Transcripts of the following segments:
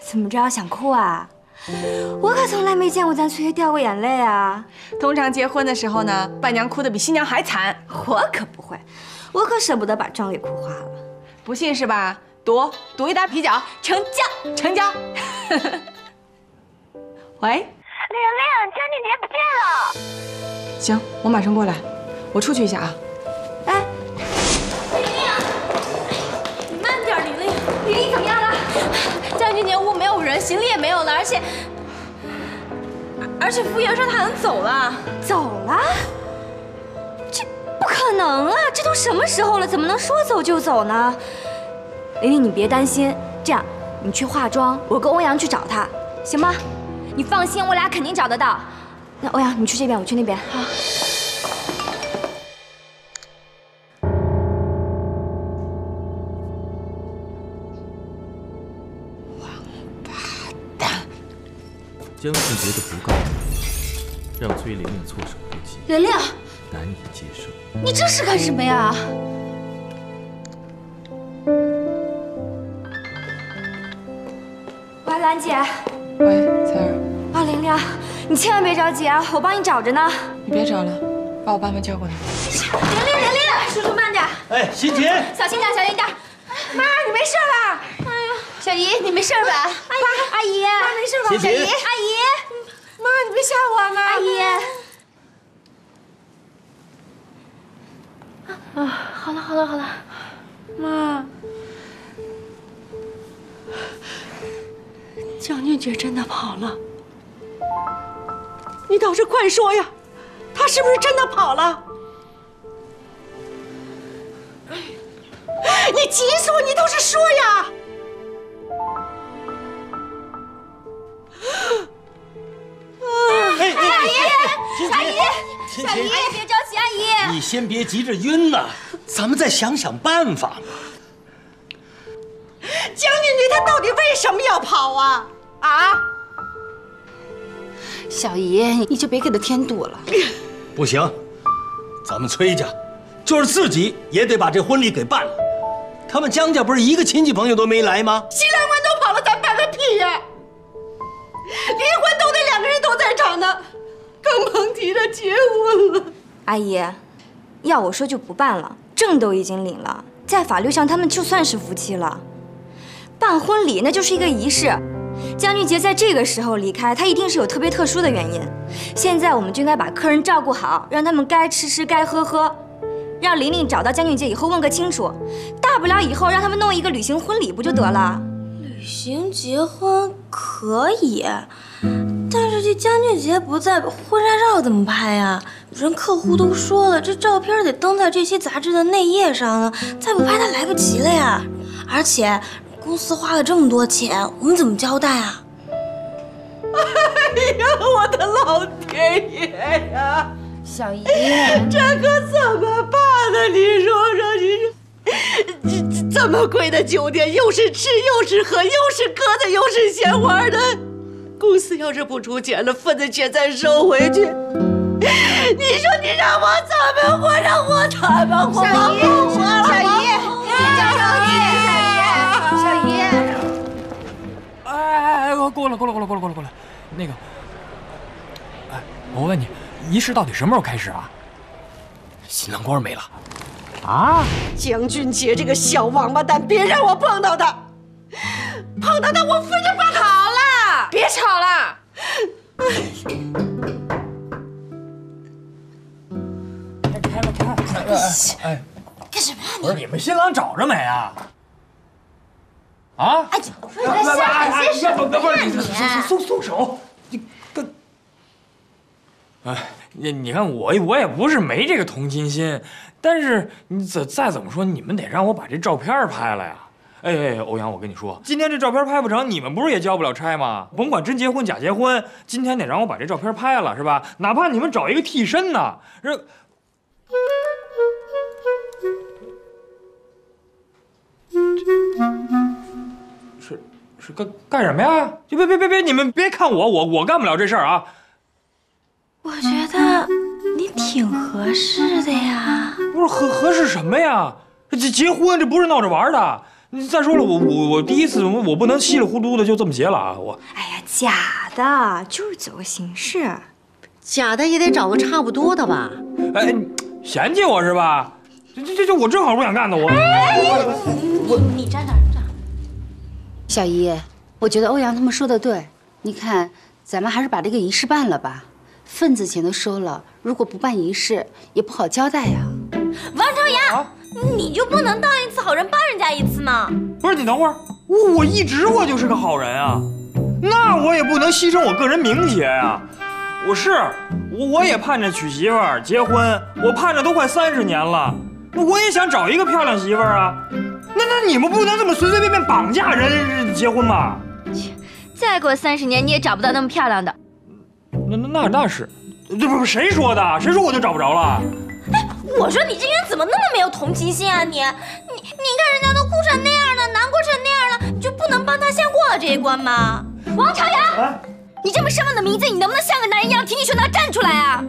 怎么着，想哭啊？我可从来没见过咱翠月掉过眼泪啊！通常结婚的时候呢，伴娘哭的比新娘还惨。我可不会，我可舍不得把妆给哭花了。不信是吧？赌赌一打啤酒，成交，成交。喂，玲玲，江俊杰不见了。行，我马上过来。我出去一下啊。江俊杰屋没有人，行李也没有了，而且，而且服务员说他能走了。走了？这不可能啊！这都什么时候了，怎么能说走就走呢？玲玲，你别担心，这样，你去化妆，我跟欧阳去找他，行吗？你放心，我俩肯定找得到。那欧阳，你去这边，我去那边。好。江俊杰的不告，让崔玲玲措手不及。玲玲，难以接受。你这是干什么呀？喂，兰姐。喂，彩儿。啊，玲玲，你千万别着急啊，我帮你找着呢。你别找了，把我爸妈叫过来。玲玲，玲玲，叔叔慢点。哎，欣姐，小心点，小心点。妈，你没事吧？哎呀，小姨，你没事吧？妈，阿姨，妈没事吧？小姨，阿姨，妈，你别吓我啊，妈。阿姨。啊，好了好了好了，妈，江俊杰真的跑了，你倒是快说呀，他是不是真的跑了？你急说，你倒是说呀！哎哎，阿姨，欣姐，欣阿姨姐，别着急，阿姨。你先别急着晕呐，咱们再想想办法嘛。江俊杰他到底为什么要跑啊？啊？小姨，你就别给他添堵了。不行，咱们崔家就是自己也得把这婚礼给办了。他们江家不是一个亲戚朋友都没来吗？新郎官都跑了，咱办个屁呀！离婚都得两个人都在场呢，更甭提着结婚了。阿姨，要我说就不办了，证都已经领了，在法律上他们就算是夫妻了。办婚礼那就是一个仪式，江俊杰在这个时候离开，他一定是有特别特殊的原因。现在我们就应该把客人照顾好，让他们该吃吃该喝喝，让玲玲找到江俊杰以后问个清楚，大不了以后让他们弄一个旅行婚礼不就得了？旅行结婚可以，但是这江俊杰不在，婚纱照怎么拍呀？人客户都说了，这照片得登在这些杂志的内页上啊，再不拍他来不及了呀。而且公司花了这么多钱，我们怎么交代啊？哎呀，我的老天爷呀！小姨，这可怎么办呢？你说说，你说，这这么贵的酒店，又是吃又是喝，又是鸽子又是鲜花的，公司要是不出钱了，份子钱再收回去，你说你让我怎么活？让我怎么活？小姨小姨小姨，小姨，哎哎哎，过来过来过来过来过来过来，那个，哎，我问你，仪式到底什么时候开始啊？新郎官没了，啊？江俊杰这个小王八蛋，别让我碰到他，碰到他我非得把他好了，别吵了。开了开了开了！哎，干什么？不是你们新郎找着没啊？啊？哎呀，来来来，哎，别不不是，你松松松手！你跟，哎，你你看我我也不是没这个同情心，但是你再再怎么说，你们得让我把这照片拍了呀。哎哎，欧阳，我跟你说，今天这照片拍不成，你们不是也交不了差吗？甭管真结婚假结婚，今天得让我把这照片拍了，是吧？哪怕你们找一个替身呢，这。是是干干什么呀？就别别别别，你们别看我，我我干不了这事儿啊！我觉得你挺合适的呀。不是合合适什么呀？这结结婚这不是闹着玩的，再说了，我我我第一次我不能稀里糊涂的就这么结了啊！我哎呀，假的，就是走个形式。假的也得找个差不多的吧？哎，你嫌弃我是吧？这这这这我正好不想干的我。你站这儿站。小姨，我觉得欧阳他们说的对，你看，咱们还是把这个仪式办了吧。份子钱都收了，如果不办仪式，也不好交代呀。王朝阳，你就不能当一次好人帮人家一次吗？不是你等会儿，我我一直我就是个好人啊，那我也不能牺牲我个人名节呀。我是我我也盼着娶媳妇儿结婚，我盼着都快三十年了，那我也想找一个漂亮媳妇儿啊。那那你们不能这么随随便便绑架人结婚吧？再过三十年你也找不到那么漂亮的。那那那那是，这不是谁说的？谁说我就找不着了？哎，我说你这人怎么那么没有同情心啊你！你你看人家都哭成那样了，难过成那样了，你就不能帮他先过了这一关吗？王朝阳，你这么伤我的名字，你能不能像个男人一样挺起胸膛站出来啊？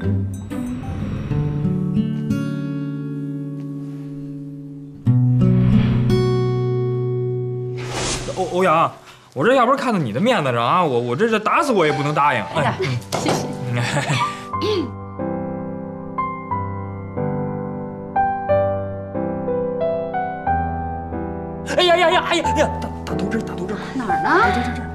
欧欧阳，我这要不是看在你的面子上啊，我我这是打死我也不能答应。哎呀，谢谢。哎呀呀呀！哎呀呀！大大头针，大头针，哪儿呢？这这这。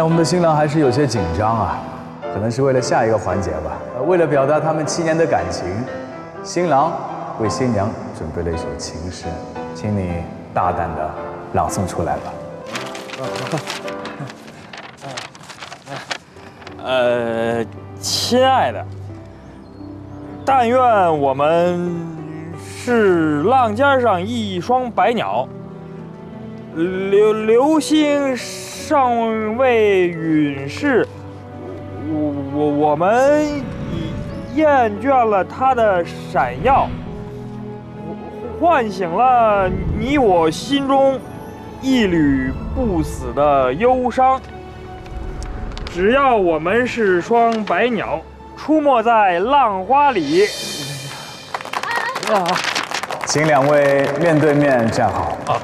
来我们的新郎还是有些紧张啊，可能是为了下一个环节吧。为了表达他们七年的感情，新郎为新娘准备了一首情诗，请你大胆的朗诵出来吧。呃，亲爱的，但愿我们是浪尖上一双白鸟，流流星尚未陨逝，我我我们已厌倦了它的闪耀，唤醒了你我心中一缕不死的忧伤。只要我们是双白鸟，出没在浪花里。啊，请两位面对面站好。啊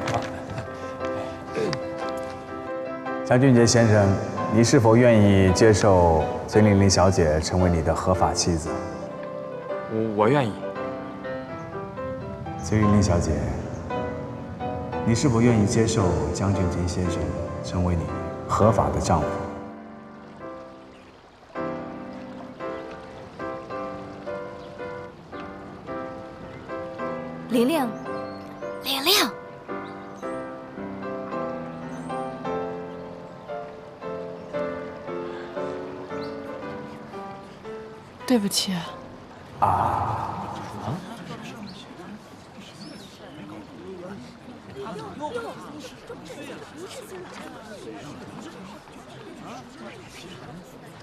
江俊杰先生，你是否愿意接受崔玲玲小姐成为你的合法妻子？我我愿意。崔玲玲小姐，你是否愿意接受江俊杰先生成为你合法的丈夫？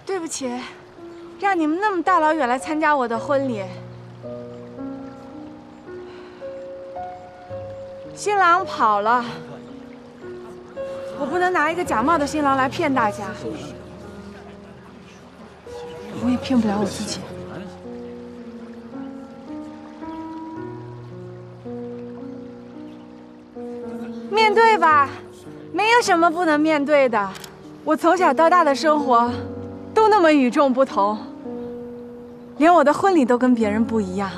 对不起，让你们那么大老远来参加我的婚礼。新郎跑了，我不能拿一个假冒的新郎来骗大家，我也骗不了我自己。面对吧，没有什么不能面对的。我从小到大的生活都那么与众不同，连我的婚礼都跟别人不一样。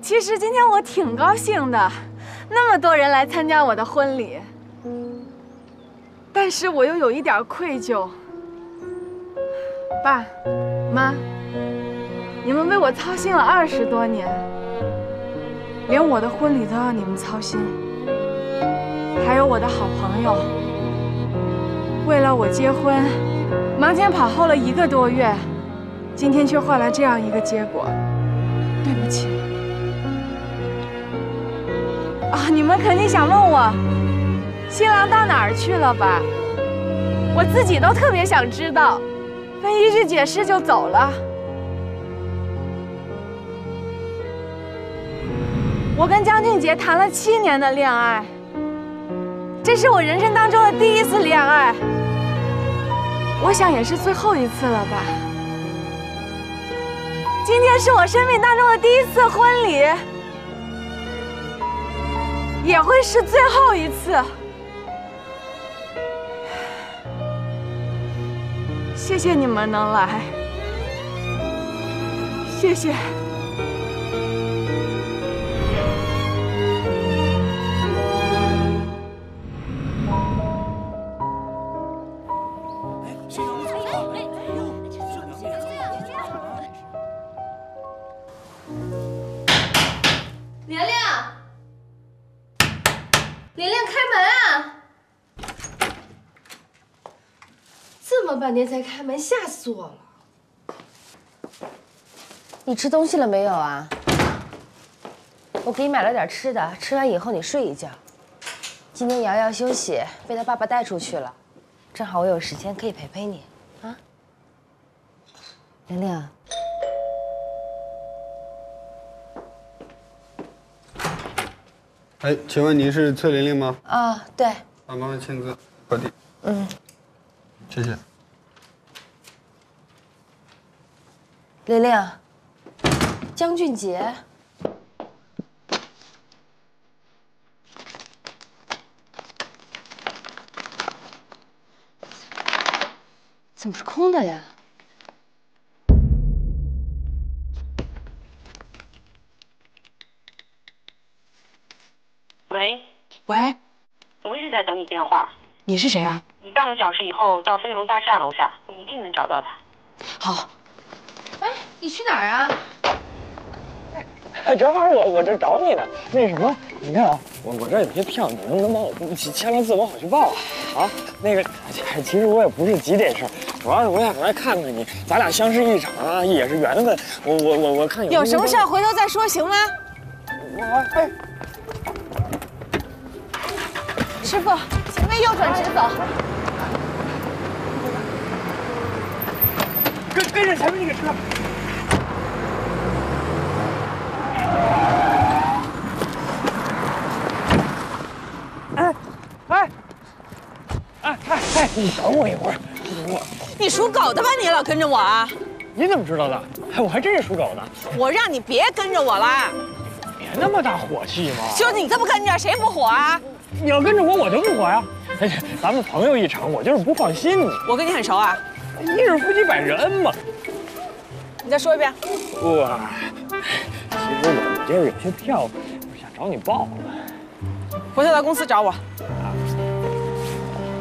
其实今天我挺高兴的，那么多人来参加我的婚礼，但是我又有一点愧疚。爸妈，你们为我操心了二十多年，连我的婚礼都要你们操心，还有我的好朋友，为了我结婚，忙前跑后了一个多月，今天却换来这样一个结果，对不起。啊，你们肯定想问我，新郎到哪儿去了吧？我自己都特别想知道，问一句解释就走了。我跟江俊杰谈了七年的恋爱，这是我人生当中的第一次恋爱，我想也是最后一次了吧。今天是我生命当中的第一次婚礼，也会是最后一次。谢谢你们能来，谢谢。这么半天才开门，吓死我了！你吃东西了没有啊？我给你买了点吃的，吃完以后你睡一觉。今天瑶瑶休息，被她爸爸带出去了，正好我有时间可以陪陪你，啊？玲玲，哎，请问您是崔玲玲吗？啊，对，啊，麻烦签字，快递。嗯，谢谢。玲玲，江俊杰，怎么是空的呀？喂，喂，我一直在等你电话。你是谁啊？你半个小时以后到飞龙大厦楼下，你一定能找到他。好。哎，你去哪儿啊？哎，正好我我这找你呢。那什么，你看啊，我我这有些票，你能不能帮我签了字，我好去报啊？啊，那个，其实我也不是急这事儿，主要是我想来看看你，咱俩相识一场啊，也是缘分。我我我我看有什么事儿回头再说，行吗？我哎，师傅，前面右转直走。跟跟着前面那个车。哎，哎，哎哎哎，你等我一会儿，你等我。你属狗的吧？你老跟着我啊？你怎么知道的？哎，我还真是属狗的。我让你别跟着我了。别那么大火气嘛！就你这么跟着，谁不火啊？你要跟着我，我就不火呀。哎，咱们朋友一场，我就是不放心你。我跟你很熟啊？一日夫妻百日恩嘛。你再说一遍。哇，其实我今儿有些票，我想找你报了。回头来公司找我。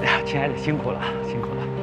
哎呀，亲爱的，辛苦了，辛苦了。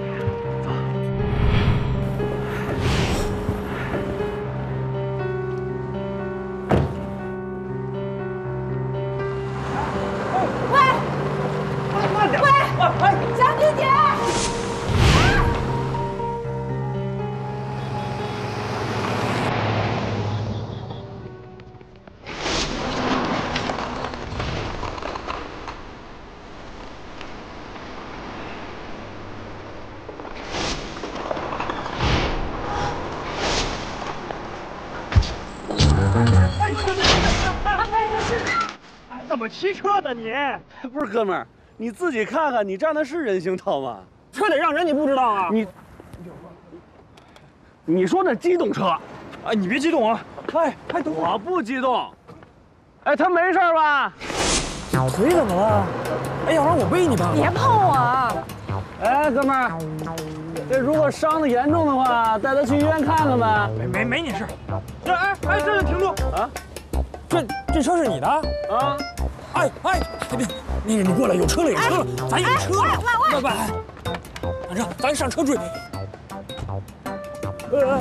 骑车的你？不是哥们儿，你自己看看，你站的是人行道吗？车得让人，你不知道啊？你，你说那机动车，哎，你别激动啊！哎，哎，等我不激动。哎，他没事吧？腿怎么了？哎，要不然我背你吧。别碰我啊！哎，哥们儿，这如果伤的严重的话，带他去医院看看呗。没没没你事。这哎哎，这就停住啊！这这车是你的啊？哎哎，别，那个你过来，有车了有车了，咱有车了。喂喂喂！上车，咱上车追。呃，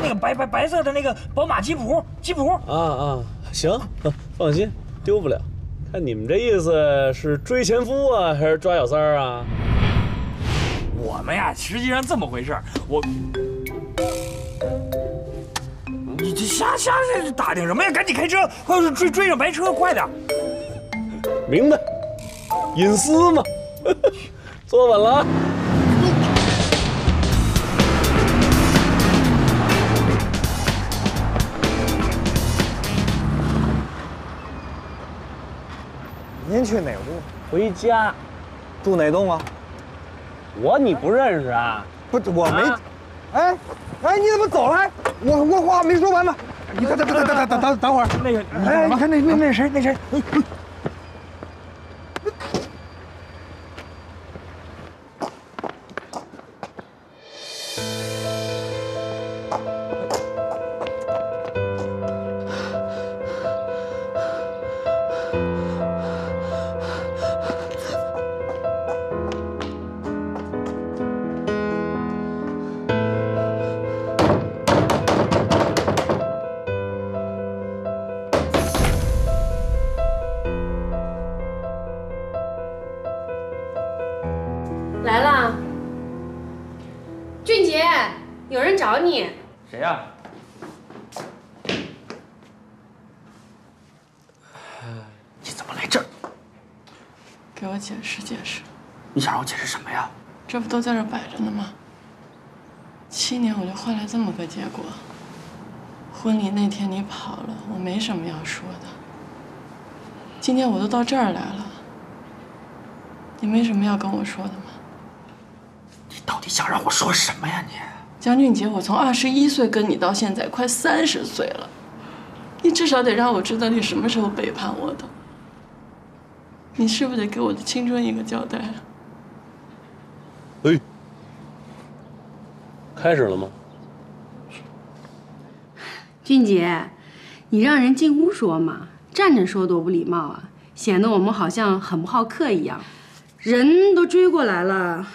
那个白白白色的那个宝马吉普，吉普。啊啊，行，放心，丢不了。看你们这意思是追前夫啊，还是抓小三儿啊？我们呀，实际上这么回事儿我，你这瞎瞎这打听什么呀？赶紧开车，快追追上白车，快点！明白，隐私嘛。坐稳了啊。您去哪屋？回家。住哪栋啊？我你不认识啊？不，我没。哎，哎，你怎么走了？我我话没说完呢。你等等等等等等等等会儿。那个，哎，你看那那那谁那谁？来不都在这摆着呢吗？七年我就换来这么个结果。婚礼那天你跑了，我没什么要说的。今天我都到这儿来了，你没什么要跟我说的吗？你到底想让我说什么呀你？江俊杰，我从二十一岁跟你到现在快三十岁了，你至少得让我知道你什么时候背叛我的。你是不是得给我的青春一个交代啊？开始了吗？俊杰，你让人进屋说嘛，站着说多不礼貌啊，显得我们好像很不好客一样。人都追过来了，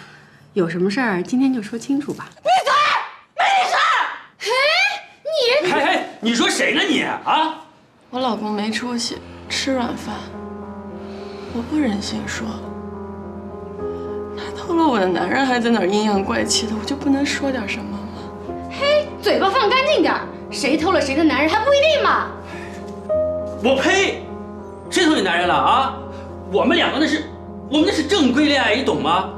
有什么事儿今天就说清楚吧。闭嘴！没事。儿。嘿，你嘿嘿，你说谁呢你啊？我老公没出息，吃软饭。我不忍心说，偷了我的男人，还在那儿阴阳怪气的，我就不能说点什么吗？嘿，嘴巴放干净点，谁偷了谁的男人还不一定嘛。我呸！谁偷你男人了啊？我们两个那是，我们那是正规恋爱，你懂吗？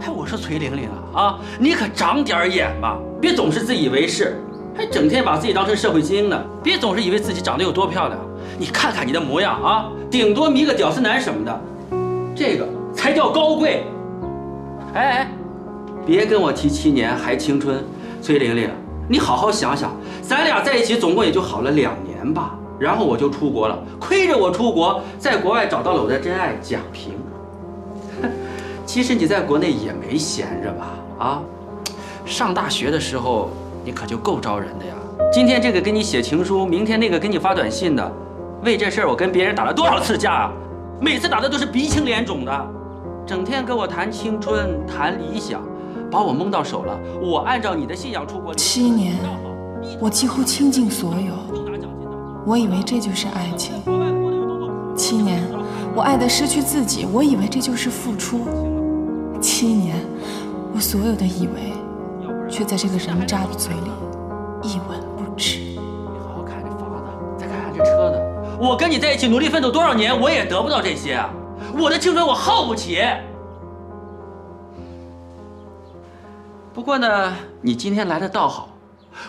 哎，我说崔玲玲啊啊，你可长点眼吧，别总是自以为是，还整天把自己当成社会精英呢。别总是以为自己长得有多漂亮，你看看你的模样啊，顶多迷个屌丝男什么的，这个才叫高贵。哎哎，别跟我提七年还青春，崔玲玲，你好好想想，咱俩在一起总共也就好了两年吧。然后我就出国了，亏着我出国，在国外找到了我的真爱蒋平。其实你在国内也没闲着吧？啊，上大学的时候你可就够招人的呀。今天这个给你写情书，明天那个给你发短信的，为这事儿我跟别人打了多少次架啊？每次打的都是鼻青脸肿的，整天跟我谈青春、谈理想，把我蒙到手了。我按照你的信仰出国，七年，我几乎倾尽所有，我以为这就是爱情。七年，我爱的失去自己，我以为这就是付出。七年，我所有的以为，却在这个人渣的嘴里一文不值。你好好看这房子，再看看这车子。我跟你在一起努力奋斗多少年，我也得不到这些啊！我的青春我耗不起。不过呢，你今天来的倒好，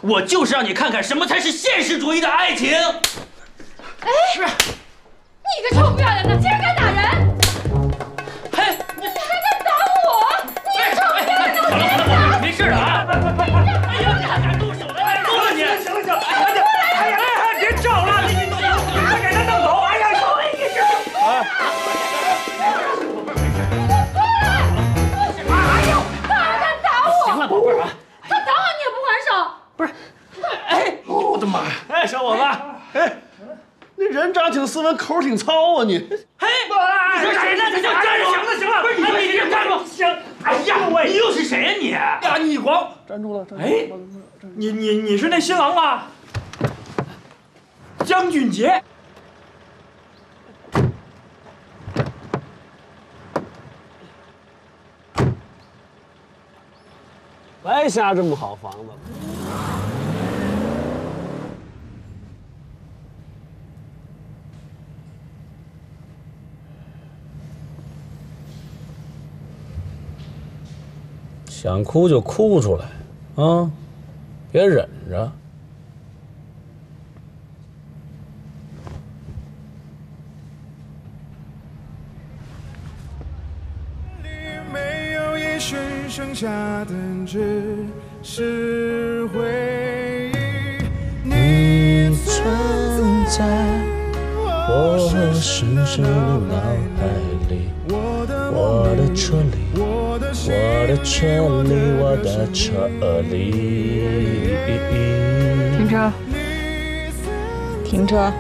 我就是让你看看什么才是现实主义的爱情。哎，是，你个臭不要脸的，竟然敢打人！嘿，你还敢打我！你个臭不要脸的，我给你打！没事的啊！哎呀，你还敢动手了你！行了行了，哎呀，哎呀，哎呀，别吵了，你你你快给他弄走！哎呀，你你这我的妈呀！哎，小伙子，哎，那人长挺斯文，口挺糙啊你。嘿，你说谁呢？你站住！行了行了，不是你，你你站住！行。哎呀喂，你又是谁呀你？呀，你光站住了。哎，你你你是那新郎吗？江俊杰，白瞎这么好房子。想哭就哭出来，啊，别忍着。下的只是回忆。你存在我深深的脑海里，我的车里，我的车里，我的车里。停车！停车！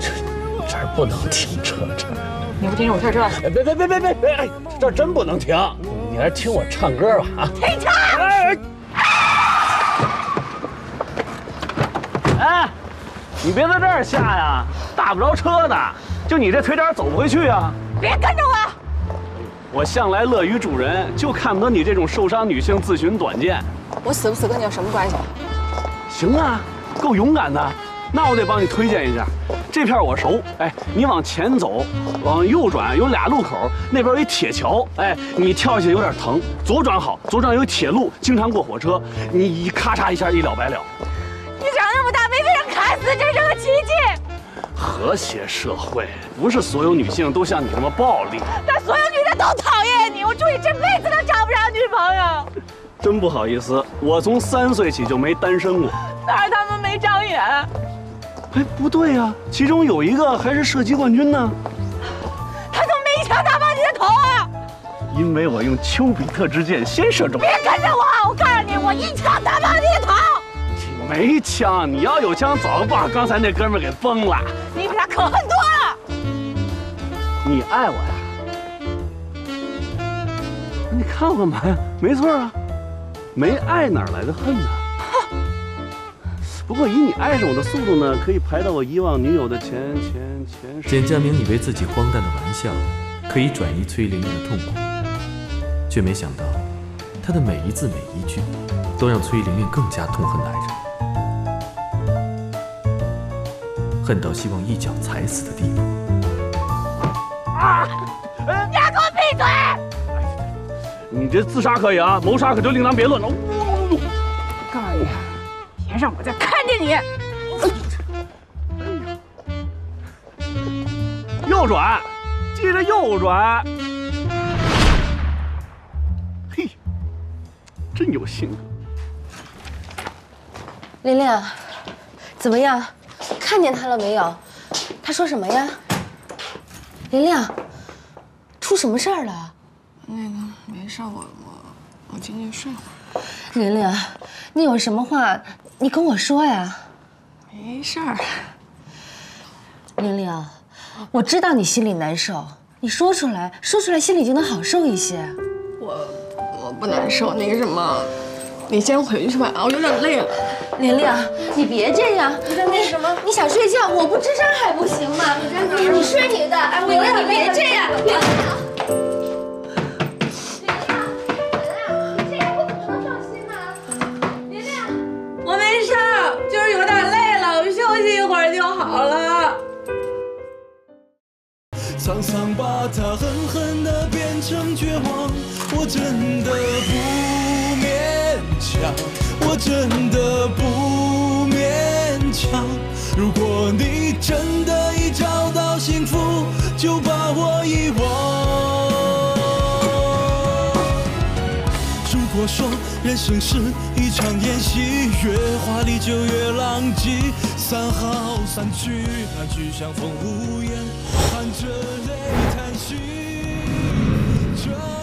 这儿不能停车，这儿。你不停车，我跳车。哎，别别别别别别！哎，这儿真不能停，你还是听我唱歌吧啊！停车！哎，哎，你别在这儿下呀，打不着车的。就你这腿点走不回去啊！别跟着我！向来乐于助人，就看不得你这种受伤女性自寻短见。我死不死跟你有什么关系？行啊，够勇敢的。那我得帮你推荐一下，这片我熟。哎，你往前走，往右转有俩路口，那边有一铁桥。哎，你跳下去有点疼，左转好，左转有铁路，经常过火车，你一咔嚓一下一了百了。你长那么大没被人砍死，这是。和谐社会不是所有女性都像你这么暴力，但所有女的都讨厌你。我祝你这辈子都找不着女朋友。真不好意思，我从三岁起就没单身过。哪儿他们没长眼？哎，不对呀、其中有一个还是射击冠军呢。他怎么没一枪打爆你的头啊？因为我用丘比特之箭先射中。别跟着我！我告诉你，我一枪打爆你的头。没枪，你要有枪，早把刚才那哥们给崩了。你比他可恨多了。你爱我呀？你看我干嘛呀？没错啊，没爱哪来的恨呢？不过以你爱上我的速度呢，可以排到我以往女友的前前前十。简佳明以为自己荒诞的玩笑可以转移崔玲玲的痛苦，却没想到他的每一字每一句都让崔玲玲更加痛恨男人，恨到希望一脚踩死的地步。啊！你俩给我闭嘴！你这自杀可以啊，谋杀可就另当别论了。我告诉你，别让我再看见你！右转，记着右转。嘿，真有性格。玲玲，怎么样？看见他了没有？他说什么呀？玲玲，出什么事儿了？那个没事，我我我进去睡会儿。玲玲，你有什么话你跟我说呀。没事儿。玲玲，我知道你心里难受，你说出来，说出来心里就能好受一些。我我不难受，那个什么，你先回去吧，我有点累了。玲玲，你别这样。你在那什么？你想睡觉，我不吱声还不行吗？你在哪儿？你睡你的。哎，玲玲，你别这样。玲玲。我没事，就是有点累了，我休息一会儿就好了。沧桑把它狠狠地变成绝望，我真的不勉强，我真的不勉强。如果你真的已找到幸福，就把我遗忘。如果说人生是一场演戏，越华丽就越浪迹，三好三去，那去相逢无言，含着泪。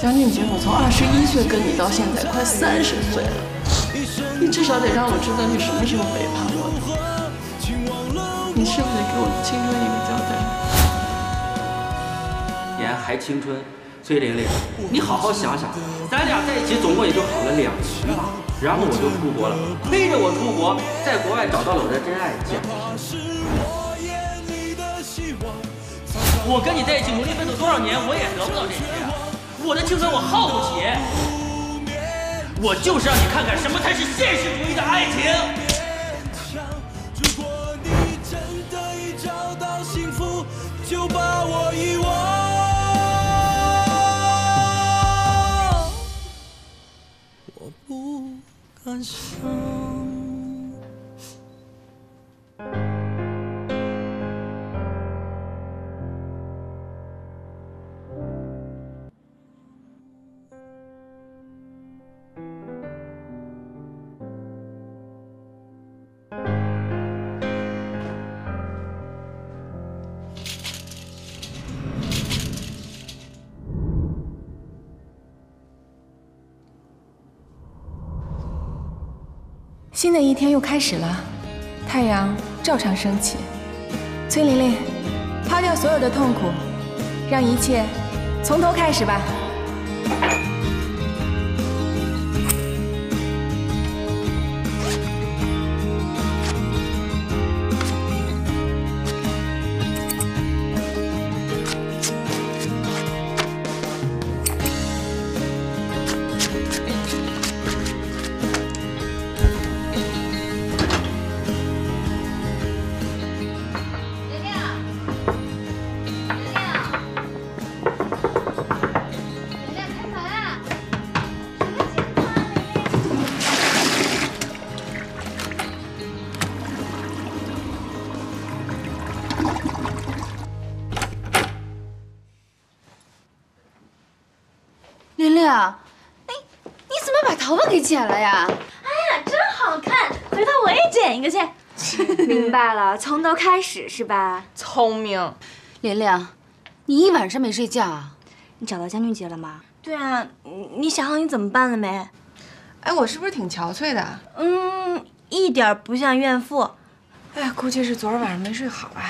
将军姐，我从二十一岁跟你到现在快三十岁了，你至少得让我知道你什么时候背叛我的。你是不是得给我青春一个交代？年还青春，崔玲玲，你好好想想，咱俩在一起总共也就好了两年吧，然后我就出国了，背着我出国，在国外找到了我的真爱，简直是。我跟你在一起努力奋斗多少年，我也得不到这些！我的青春我耗不起。我就是让你看看什么才是现实主义的爱情。如果你真的已找到幸福，就把我遗忘。我不敢想。新的一天又开始了，太阳照常升起。崔玲玲，抛掉所有的痛苦，让一切从头开始吧。剪了呀？哎呀，真好看！回头我也剪一个去。明白了，从头开始是吧？聪明，玲玲，你一晚上没睡觉啊？你找到江俊杰了吗？对啊，你你想好你怎么办了没？哎，我是不是挺憔悴的？嗯，一点不像怨妇。哎呀，估计是昨儿晚上没睡好啊。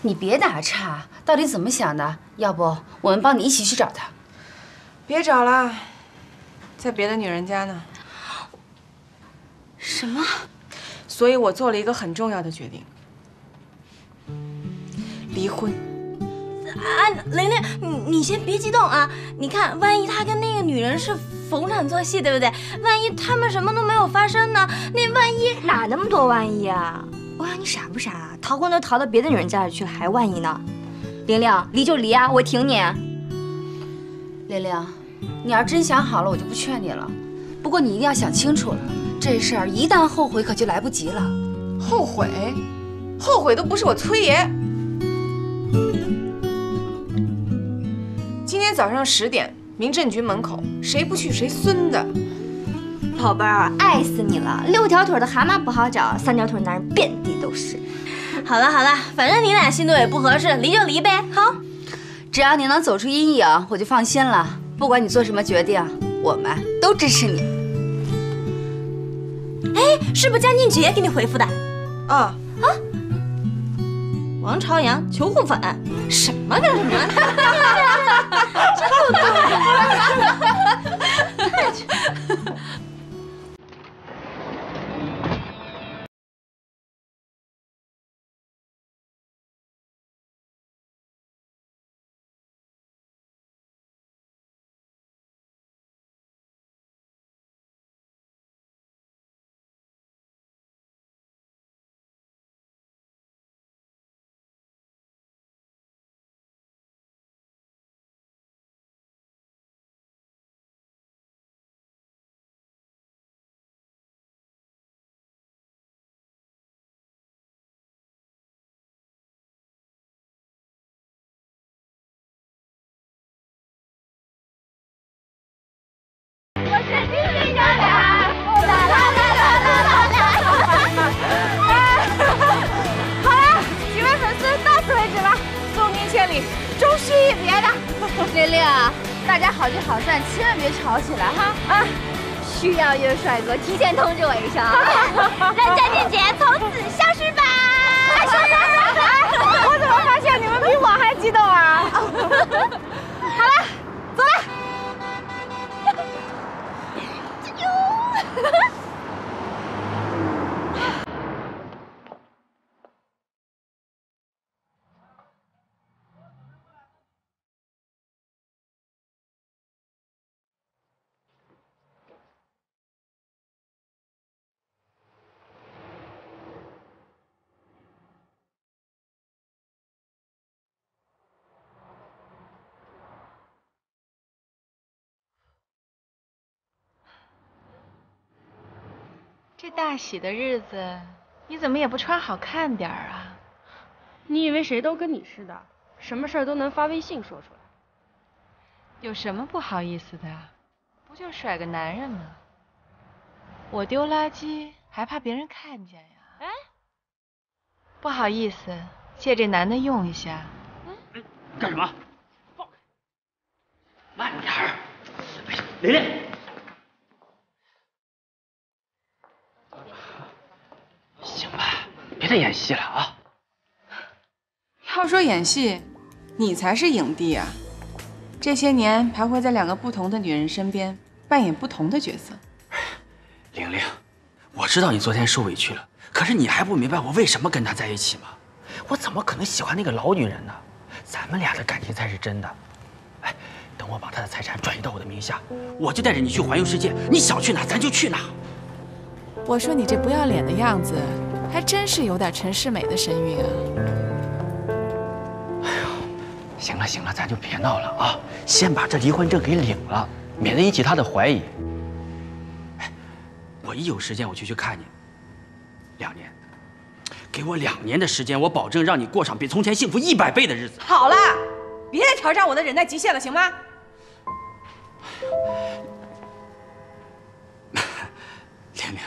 你别打岔，到底怎么想的？要不我们帮你一起去找他。别找了，在别的女人家呢。什么？所以我做了一个很重要的决定，离婚。啊，玲玲，你你先别激动啊！你看，万一他跟那个女人是逢场作戏，对不对？万一他们什么都没有发生呢？那万一哪那么多万一啊？欧阳，你傻不傻？逃婚都逃到别的女人家里去了，还万一呢？玲玲，离就离啊，我挺你。玲玲，你要真想好了，我就不劝你了。不过你一定要想清楚了，这事儿一旦后悔，可就来不及了。后悔？后悔都不是我崔爷。今天早上十点，民政局门口，谁不去谁孙子。宝贝儿，爱死你了！六条腿的蛤蟆不好找，三条腿男人遍地都是。好了好了，反正你俩心动也不合适，离就离呗。好，只要你能走出阴影，我就放心了。不管你做什么决定，我们都支持你。哎，是不是江俊杰给你回复的？哦啊！王朝阳求互粉，什么干什么？真 不玲玲，大家好聚好散，千万别吵起来哈！啊，需要约帅哥，提前通知我一声，让佳静姐从此消失吧。我怎么发现你们比我还激动啊？好了，走了。大喜的日子，你怎么也不穿好看点儿啊？你以为谁都跟你似的，什么事儿都能发微信说出来？有什么不好意思的？不就甩个男人吗？我丢垃圾还怕别人看见呀？哎，不好意思，借这男的用一下。嗯干什么？放开慢点儿，哎呀，琳琳，吧，别再演戏了啊！要说演戏，你才是影帝啊！这些年徘徊在两个不同的女人身边，扮演不同的角色。玲玲，我知道你昨天受委屈了，可是你还不明白我为什么跟他在一起吗？我怎么可能喜欢那个老女人呢？咱们俩的感情才是真的。哎，等我把她的财产转移到我的名下，我就带着你去环游世界，你想去哪咱就去哪。我说你这不要脸的样子，还真是有点陈世美的神韵啊！哎呦行了行了，咱就别闹了啊！先把这离婚证给领了，免得引起他的怀疑。哎，我一有时间我就去看你。两年，给我两年的时间，我保证让你过上比从前幸福一百倍的日子。好了，别再挑战我的忍耐极限了，行吗？玲玲，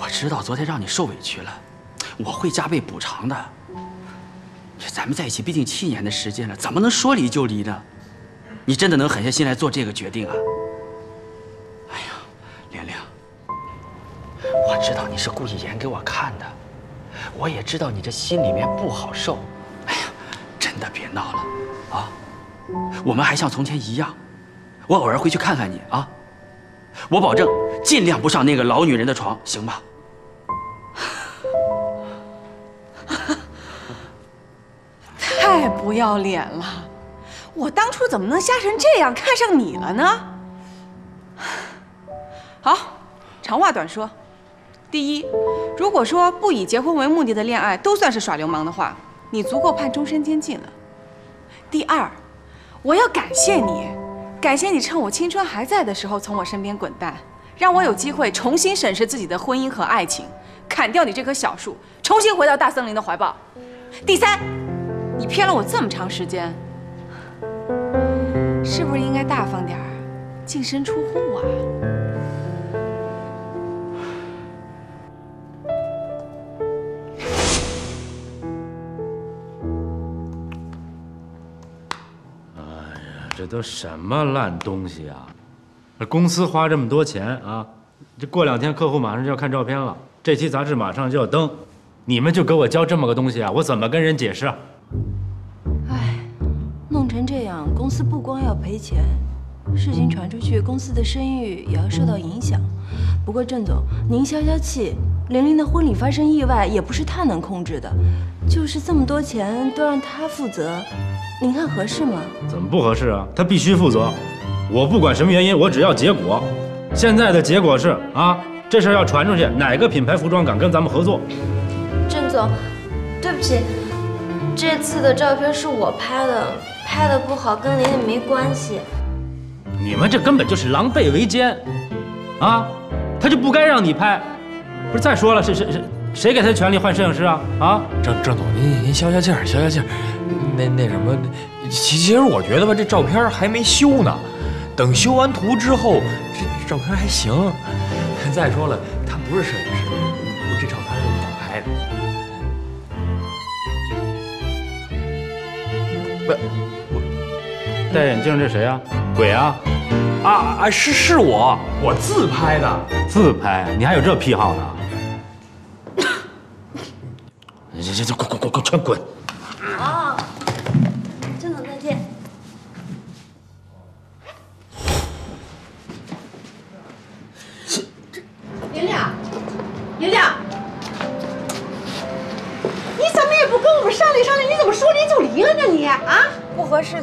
我知道昨天让你受委屈了，我会加倍补偿的。咱们在一起毕竟七年的时间了，怎么能说离就离呢？你真的能狠下心来做这个决定啊？哎呀，玲玲，我知道你是故意演给我看的，我也知道你这心里面不好受。哎呀，真的别闹了啊！我们还像从前一样，我偶尔回去看看你啊。我保证尽量不上那个老女人的床，行吧？太不要脸了！我当初怎么能瞎成这样看上你了呢？好，长话短说。第一，如果说不以结婚为目的的恋爱都算是耍流氓的话，你足够判终身监禁了。第二，我要感谢你，感谢你趁我青春还在的时候从我身边滚蛋，让我有机会重新审视自己的婚姻和爱情，砍掉你这棵小树，重新回到大森林的怀抱。第三。你骗了我这么长时间，是不是应该大方点儿，净身出户啊？哎呀，这都什么烂东西啊！这公司花这么多钱啊，这过两天客户马上就要看照片了，这期杂志马上就要登，你们就给我交这么个东西啊，我怎么跟人解释？弄成这样，公司不光要赔钱，事情传出去，公司的声誉也要受到影响。不过郑总，您消消气，玲玲的婚礼发生意外也不是她能控制的，就是这么多钱都让她负责，您看合适吗？怎么不合适啊？她必须负责，我不管什么原因，我只要结果。现在的结果是啊，这事要传出去，哪个品牌服装敢跟咱们合作？郑总，对不起，这次的照片是我拍的。拍的不好跟林林没关系，你们这根本就是狼狈为奸，啊，他就不该让你拍，不是？再说了，谁谁谁谁给他权利换摄影师啊？啊，郑郑总，您您消消气儿，消消气儿。那那什么，其其实我觉得吧，这照片还没修呢，等修完图之后，这照片还行。再说了，他不是摄影师，我这照片是我拍的。不。我戴眼镜这谁啊？鬼啊！啊啊！是是我，我自拍的。自拍？你还有这癖好呢？行行行，滚滚滚滚，全滚！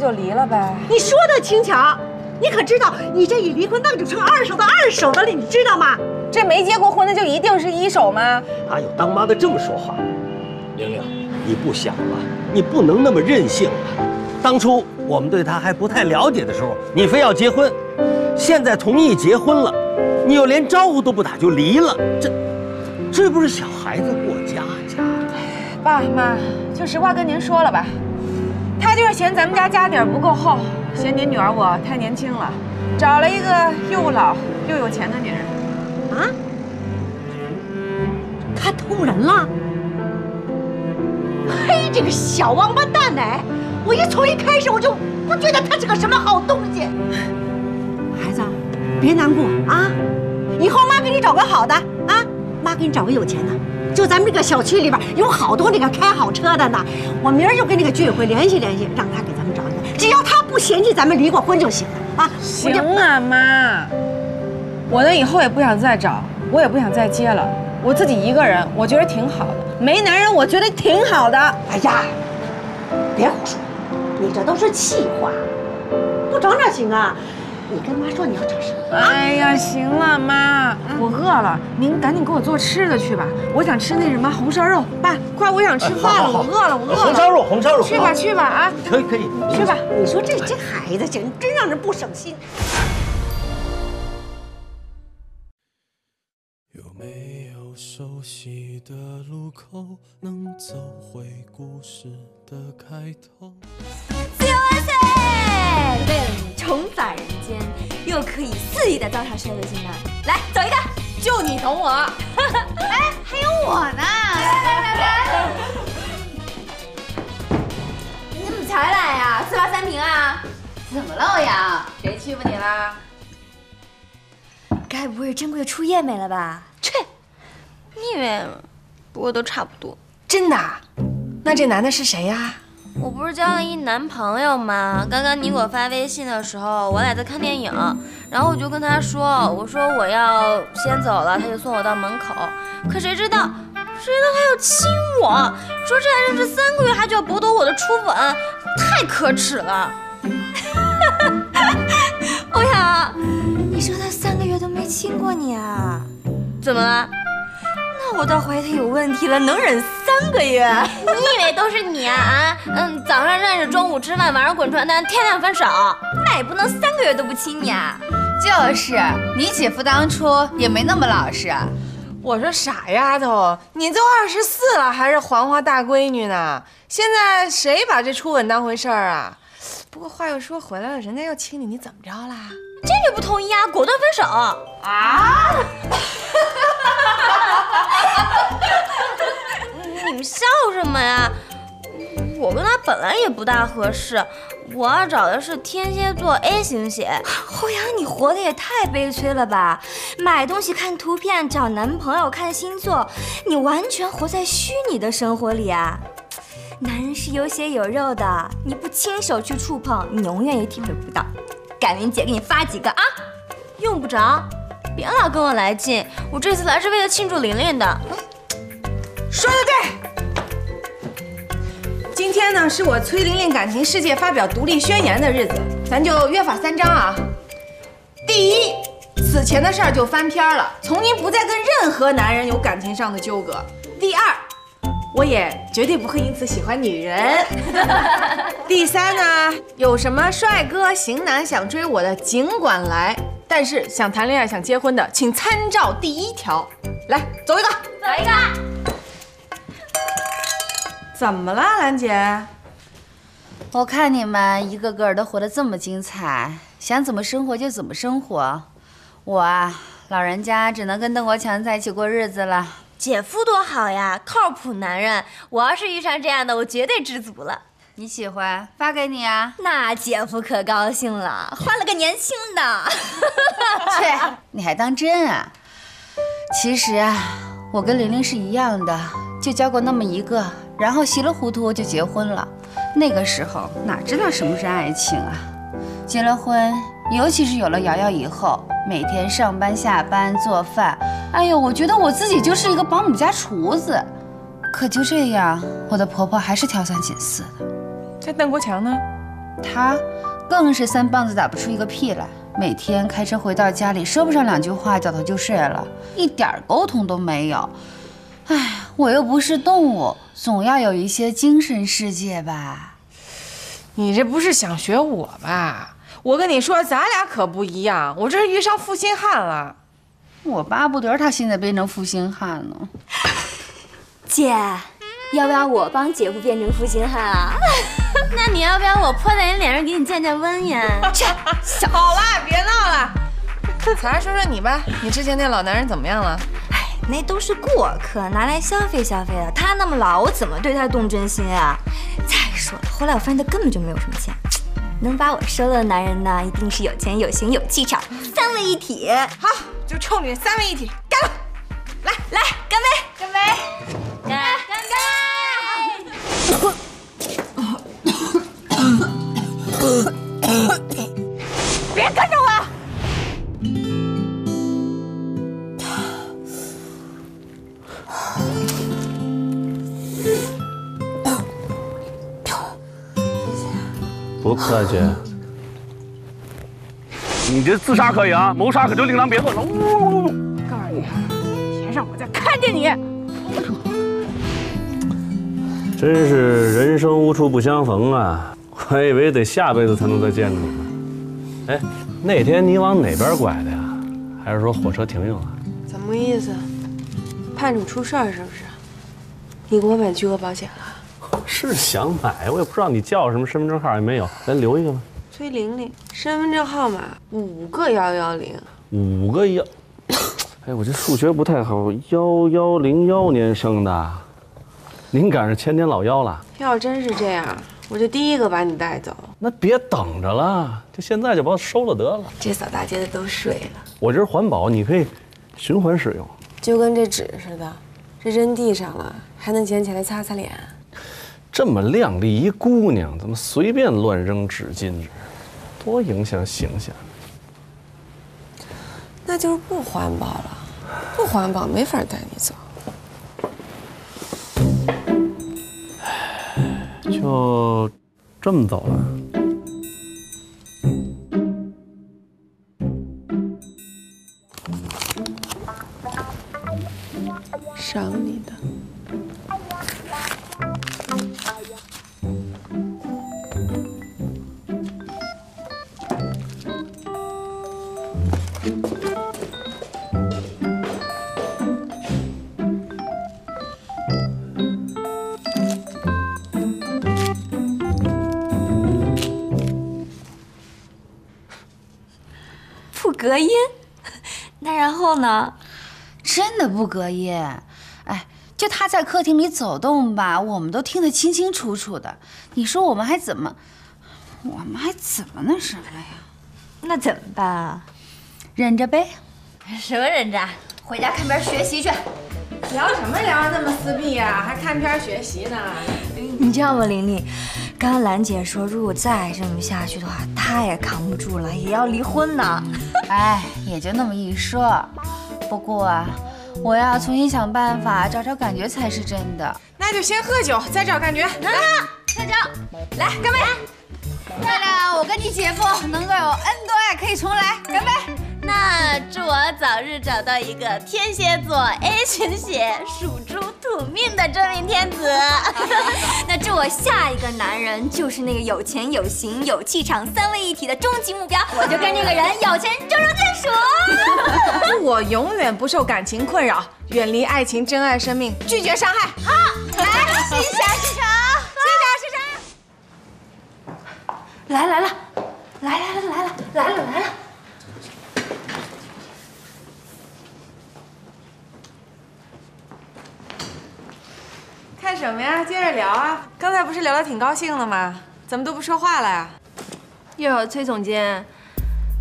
就离了呗。你说的轻巧，你可知道你这一离婚，那就成二手的二手的了，你知道吗？这没结过婚的就一定是一手吗？哪有当妈的这么说话？玲玲，你不想了，你不能那么任性啊！当初我们对他还不太了解的时候，你非要结婚，现在同意结婚了，你又连招呼都不打就离了，这这不是小孩子过家家。爸妈，就实话跟您说了吧，他就是嫌咱们家家底儿不够厚，嫌您女儿我太年轻了，找了一个又老又有钱的女人。啊？他偷人了？嘿，这个小王八蛋哎！我一从一开始我就不觉得他是个什么好东西。孩子，别难过啊，以后妈给你找个好的啊，妈给你找个有钱的。就咱们这个小区里边有好多那个开好车的呢，我明儿就跟那个居委会联系联系，让他给咱们找一个，只要他不嫌弃咱们离过婚就行了啊。行啊，妈，我呢以后也不想再找，我也不想再接了，我自己一个人，我觉得挺好的，没男人我觉得挺好的。哎呀，别胡说，你这都是气话，不找哪行啊？你跟妈说你要找什么？哎呀，行了，妈，我饿了，您赶紧给我做吃的去吧。我想吃那什么红烧肉，爸，快，我想吃饭了，我饿了，我饿了。红烧肉，红烧肉，去吧，去吧，啊，可以，可以，去吧。你说这这孩子，简直真让人不省心。有没有熟悉的路口，能走回故事的开头？自由万岁！为了你重返人间，又可以肆意的糟蹋所有的金蛋，来走一个，就你懂我。哎，还有我呢！来来来来，你怎么才来呀？四八三平啊？怎么了，欧阳？谁欺负你了？该不会是珍贵的初夜没了吧？切，你以为？不过都差不多。真的？那这男的是谁呀？我不是交了一男朋友吗？刚刚你给我发微信的时候，我俩在看电影，然后我就跟他说，我说我要先走了，他就送我到门口。可谁知道，谁知道他要亲我，说这才认识三个月，他就要剥夺我的初吻，太可耻了。欧阳，你说他三个月都没亲过你啊？怎么了？那我倒怀疑他有问题了，能忍三个月？你以为都是你啊啊？嗯，早上认识，中午吃饭，晚上滚床单，天天分手，那也不能三个月都不亲你啊。就是，你姐夫当初也没那么老实。我说傻丫头，你都二十四了，还是黄花大闺女呢？现在谁把这初吻当回事儿啊？不过话又说回来了，人家要亲你，你怎么着啦？坚决不同意啊，果断分手啊！你们笑什么呀？我跟他本来也不大合适，我要找的是天蝎座 A 型血。欧阳，你活的也太悲催了吧！买东西看图片，找男朋友看星座，你完全活在虚拟的生活里啊！男人是有血有肉的，你不亲手去触碰，你永远也体会不到。改明姐给你发几个啊？用不着，别老跟我来劲，我这次来是为了庆祝玲玲的。说的对。今天呢，是我崔玲玲感情世界发表独立宣言的日子，咱就约法三章啊。第一，此前的事儿就翻篇了，从今不再跟任何男人有感情上的纠葛。第二，我也绝对不会因此喜欢女人。第三呢，有什么帅哥型男想追我的，尽管来，但是想谈恋爱、想结婚的，请参照第一条。来，走一个，走一个。怎么了，兰姐？我看你们一个个都活得这么精彩，想怎么生活就怎么生活。我啊，老人家只能跟邓国强在一起过日子了。姐夫多好呀，靠谱男人。我要是遇上这样的，我绝对知足了。你喜欢发给你啊？那姐夫可高兴了，换了个年轻的。切，你还当真啊？其实啊，我跟玲玲是一样的，就交过那么一个，然后稀里糊涂就结婚了。那个时候哪知道什么是爱情啊？结了婚，尤其是有了瑶瑶以后，每天上班下班做饭，哎呦，我觉得我自己就是一个保姆加厨子。可就这样，我的婆婆还是挑三拣四的。在邓国强呢？他更是三棒子打不出一个屁来。每天开车回到家里，说不上两句话，倒头就睡了，一点沟通都没有。哎，我又不是动物，总要有一些精神世界吧？你这不是想学我吧？我跟你说，咱俩可不一样，我这是遇上负心汉了。我巴不得他现在变成负心汉呢。姐，要不要我帮姐夫变成负心汉啊？那你要不要我泼在你脸上给你降降温呀？去，好了，别闹了。彩儿，说说你吧，你之前那老男人怎么样了？哎，那都是过客，拿来消费消费的。他那么老，我怎么对他动真心啊？再说了，后来我发现他根本就没有什么钱，能把我收了的男人呢，一定是有钱有型有气场，三位一体。好，就冲你三位一体，不客气。你这自杀可以啊，谋杀可就另当别论了。呜！告诉你，别让我再看见你。真是人生无处不相逢啊！我还以为得下辈子才能再见着你呢。哎，那天你往哪边拐的呀？还是说火车停用了？怎么个意思？盼着出事儿是不是？你给我买巨额保险了？是想买，我也不知道你叫什么，身份证号也没有，咱留一个吧。崔玲玲，身份证号码五个幺幺零，五个幺。哎，我这数学不太好，幺幺零幺年生的，您赶上千年老妖了。要真是这样，我就第一个把你带走。那别等着了，就现在就把我收了得了。这扫大街的都睡了。我这是环保，你可以循环使用，就跟这纸似的，这扔地上了还能捡起来擦擦脸。这么靓丽一姑娘，怎么随便乱扔纸巾纸，多影响形象。那就是不环保了，不环保没法带你走。就这么走了？赏你的。不隔音，那然后呢？真的不隔音。哎，就他在客厅里走动吧，我们都听得清清楚楚的。你说我们还怎么，我们还怎么那什么呀？那怎么办啊？忍着呗。什么忍着？回家看片学习去。聊什么聊得那么私密啊？还看片学习呢？你知道吗，玲玲？刚刚兰姐说，如果再这么下去的话，她也扛不住了，也要离婚呢。哎，也就那么一说。不过啊，我要重新想办法，找找感觉才是真的。那就先喝酒，再找感觉。来，喝酒，来，干杯！为了我跟你姐夫能够有 N 多爱可以重来，干杯！那祝我早日找到一个天蝎座 A 型血、属猪土命的真命天子。那祝我下一个男人就是那个有钱有型有气场三位一体的终极目标，我就跟这个人有钱终成眷属。祝我永远不受感情困扰，远离爱情，珍爱生命，拒绝伤害。好，来，心想事成，心想事成。来来了，来来了来了来了来了。看什么呀？接着聊啊！刚才不是聊得挺高兴的吗？怎么都不说话了呀？哟，崔总监，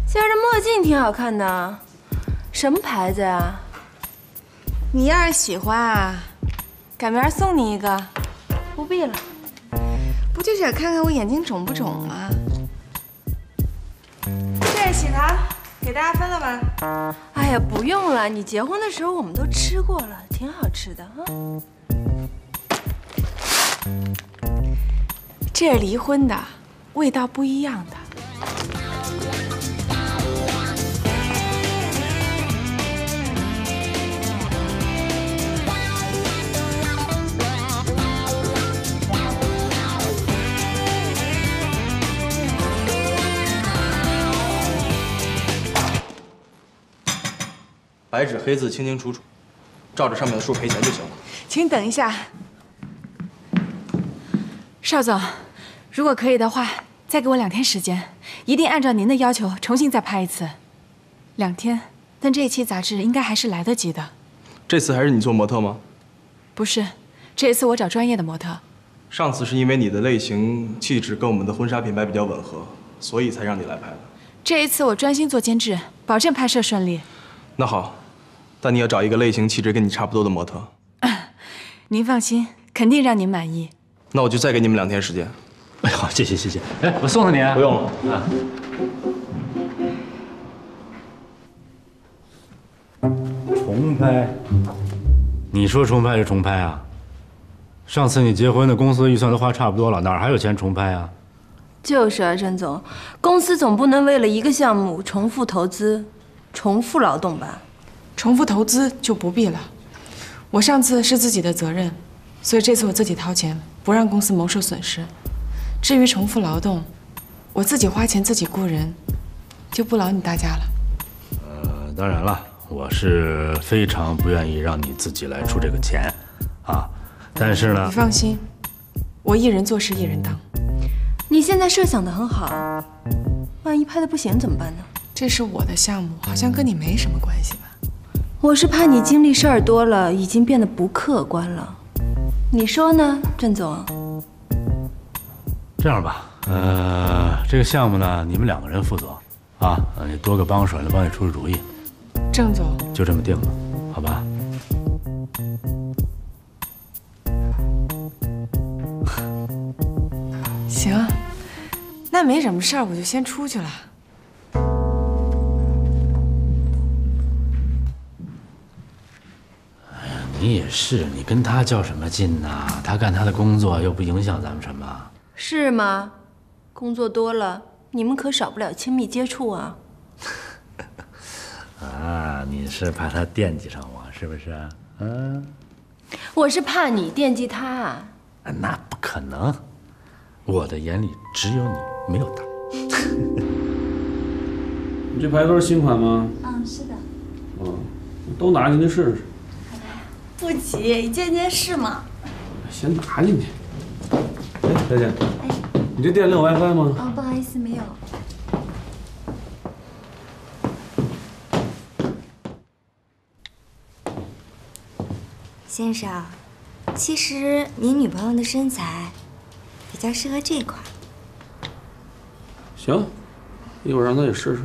今儿这墨镜挺好看的，什么牌子呀？你要是喜欢啊，赶明儿送你一个。不必了，不就想看看我眼睛肿不肿吗？这是喜糖，给大家分了吧。哎呀，不用了，你结婚的时候我们都吃过了，挺好吃的啊。这是离婚的，味道不一样的。白纸黑字，清清楚楚，照着上面的数赔钱就行了。请等一下，邵总，如果可以的话，再给我两天时间，一定按照您的要求重新再拍一次。两天，但这一期杂志应该还是来得及的。这次还是你做模特吗？不是，这一次我找专业的模特。上次是因为你的类型、气质跟我们的婚纱品牌比较吻合，所以才让你来拍的。这一次我专心做监制，保证拍摄顺利。那好，但你要找一个类型、气质跟你差不多的模特。您放心，肯定让您满意。那我就再给你们两天时间。哎，好，谢谢谢谢。哎，我送送你。不用了。啊。重拍？你说重拍就重拍啊？上次你结婚的公司预算都花差不多了，哪还有钱重拍啊？就是啊，郑总，公司总不能为了一个项目重复投资、重复劳动吧？重复投资就不必了。我上次是自己的责任，所以这次我自己掏钱，不让公司蒙受损失。至于重复劳动，我自己花钱自己雇人，就不劳你大家了。呃，当然了，我是非常不愿意让你自己来出这个钱，啊，但是呢，你放心，我一人做事一人当。你现在设想的很好，万一拍的不行怎么办呢？这是我的项目，好像跟你没什么关系吧？我是怕你经历事儿多了，已经变得不客观了。你说呢，郑总？这样吧，呃，这个项目呢，你们两个人负责，啊，你多个帮手来帮你出出主意。郑总，就这么定了，好吧？行，那没什么事儿，我就先出去了。是，你跟他较什么劲呐？他干他的工作，又不影响咱们什么。是吗？工作多了，你们可少不了亲密接触啊。啊，你是怕他惦记上我，是不是？嗯，我是怕你惦记他。那不可能，我的眼里只有你，没有他。你这牌都是新款吗？嗯，是的。嗯，都拿进去试试。不急，见见试嘛。先拿进去。哎，小姐，哎你这店里有 WiFi 吗？哦，不好意思，没有。先生，其实您女朋友的身材比较适合这款。行，一会儿让她也试试。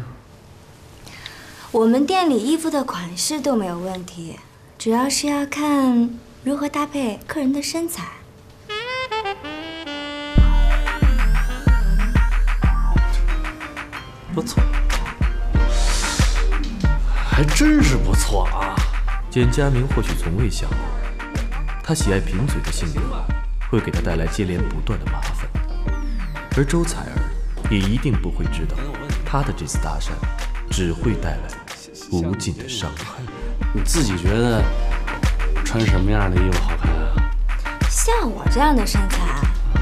我们店里衣服的款式都没有问题，主要是要看如何搭配客人的身材。不错，还真是不错啊。简佳明或许从未想过，他喜爱贫嘴的性格会给他带来接连不断的麻烦，而周采儿也一定不会知道，他的这次搭讪只会带来无尽的伤害。你自己觉得穿什么样的衣服好看啊？像我这样的身材，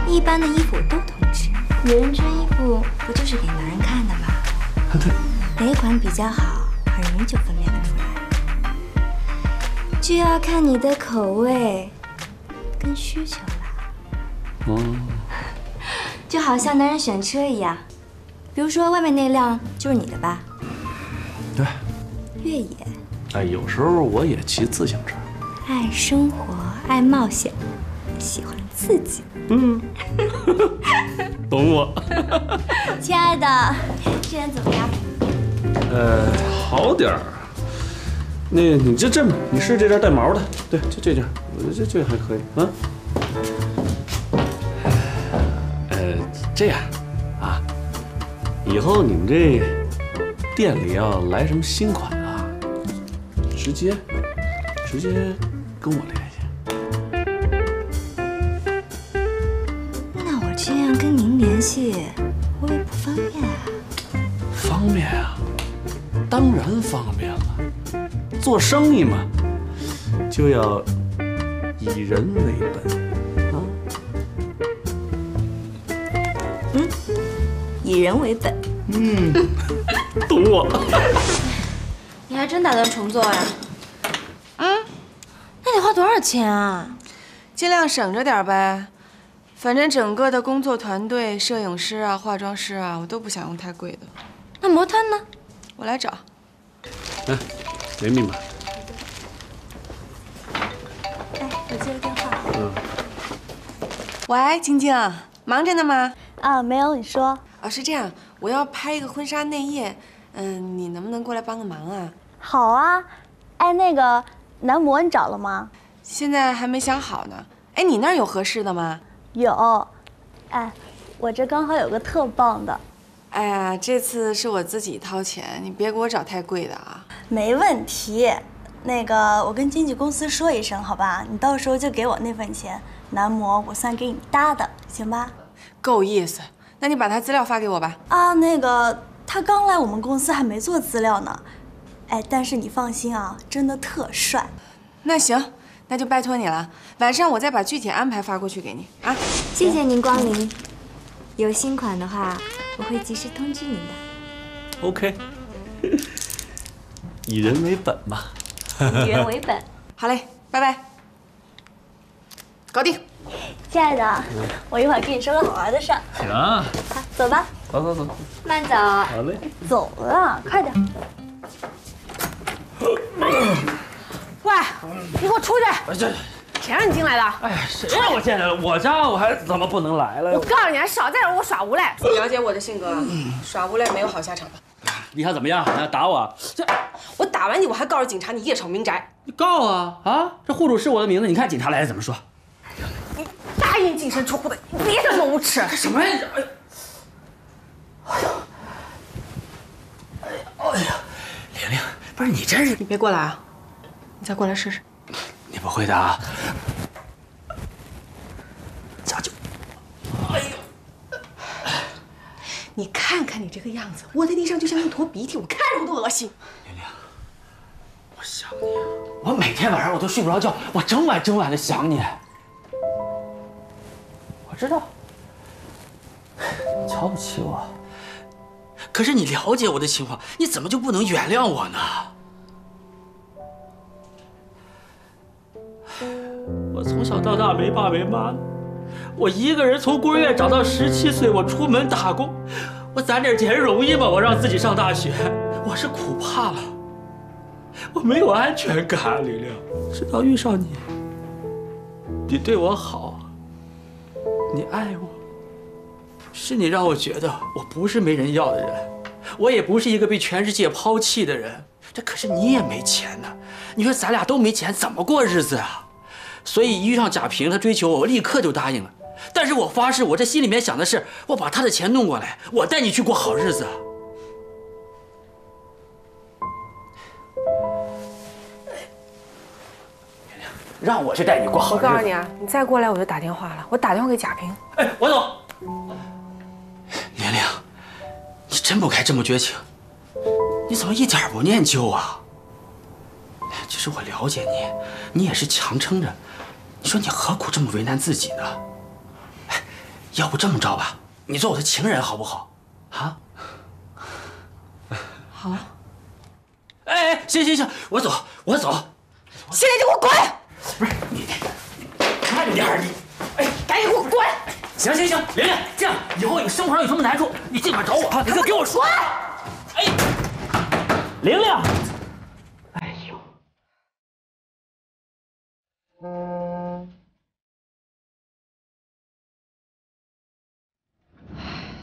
一般的衣服都通吃。女人穿衣服不就是给男人看的吗？对，哪一款比较好，很容易就分辨得出来。就要看你的口味跟需求了。哦，就好像男人选车一样，比如说外面那辆就是你的吧？对。越野。哎，有时候我也骑自行车。爱生活，爱冒险，喜欢刺激。嗯，懂我。亲爱的，这人怎么样？呃，好点儿。那你就这么，你试这件带毛的，对，就这件，我觉得这这还可以啊。呃，这样啊，以后你们这店里要来什么新款啊，直接直接跟我联系。那我这样跟您联系，会不会不方便啊？方便啊，当然方便了。做生意嘛，就要以人为本啊。嗯，以人为本。嗯，懂我。你还还真打算重做呀？少钱啊？尽量省着点呗。反正整个的工作团队，摄影师啊、化妆师啊，我都不想用太贵的。那模特呢？我来找。来，没密码。哎，我接个电话。嗯。喂，晶晶，忙着呢吗？啊，没有，你说。哦，是这样，我要拍一个婚纱内页，嗯，你能不能过来帮个忙啊？好啊。哎，那个男模你找了吗？现在还没想好呢。哎，你那儿有合适的吗？有。哎，我这刚好有个特棒的。哎呀，这次是我自己掏钱，你别给我找太贵的啊。没问题。那个，我跟经纪公司说一声，好吧？你到时候就给我那份钱，男模我算给你搭的，行吧？够意思。那你把他资料发给我吧。啊，那个他刚来我们公司，还没做资料呢。哎，但是你放心啊，真的特帅。那行，那就拜托你了。晚上我再把具体安排发过去给你啊。谢谢您光临。有新款的话，我会及时通知您的。OK，以人为本嘛。以人为本。好嘞，拜拜。搞定。亲爱的，我一会儿跟你说个好玩的事儿。行。好，走吧。走走走。慢走。好嘞。走了，快点。喂，你给我出去！哎这，谁让你进来的？哎呀，谁让我进来了？我家我还怎么不能来了？我告诉你，还少在这我耍无赖！你了解我的性格，耍无赖没有好下场的。你想怎么样？要打我？这，我打完你，我还告诉警察你夜闯民宅。你告啊啊！这户主是我的名字，你看警察来了怎么说？你答应净身出户的，你别这么无耻！干什么呀？哎呦！哎呀！哎呀！哎呀！玲玲，不是你真是……你别过来啊！你再过来试试。你不会的啊！加酒。哎呦！你看看你这个样子，窝在地上就像一坨鼻涕，我看着我都恶心。玲玲，我想你啊！我每天晚上我都睡不着觉，我整晚整晚的想你。我知道，你瞧不起我，可是你了解我的情况，你怎么就不能原谅我呢？我从小到大没爸没妈，我一个人从孤儿院长到十七岁，我出门打工，我攒点钱容易吗？我让自己上大学，我是苦怕了，我没有安全感，玲玲。直到遇上你，你对我好，你爱我，是你让我觉得我不是没人要的人，我也不是一个被全世界抛弃的人。这可是你也没钱呢，你说咱俩都没钱，怎么过日子啊？所以一遇上贾平，他追求我，我立刻就答应了。但是我发誓，我这心里面想的是，我把他的钱弄过来，我带你去过好日子。让我去带你过好日子。我告诉你啊，你再过来我就打电话了，我打电话给贾平。哎，王总。玲玲，你真不该这么绝情，你怎么一点不念旧啊？其实我了解你，你也是强撑着。你说你何苦这么为难自己呢？哎，要不这么着吧，你做我的情人好不好？啊？好。哎哎，行行行，我走，我走。现在就给我滚！不是你，慢点儿你。哎，赶紧给我滚！行行行，玲玲，这样以后你生活上有什么难处，你尽管找我啊，你就给我说。哎，玲玲。哎呦。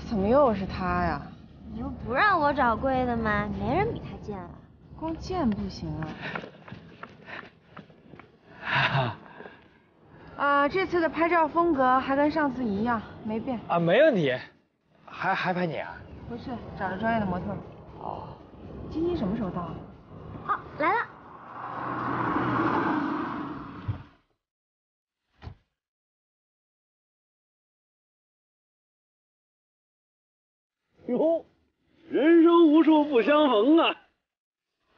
怎么又是他呀？你不不让我找贵的吗？没人比他贱了。光贱不行啊。啊，这次的拍照风格还跟上次一样，没变。啊，没问题。还还拍你啊？不是，找了专业的模特。哦。晶晶什么时候到啊？哦，来了。哟，人生无处不相逢啊！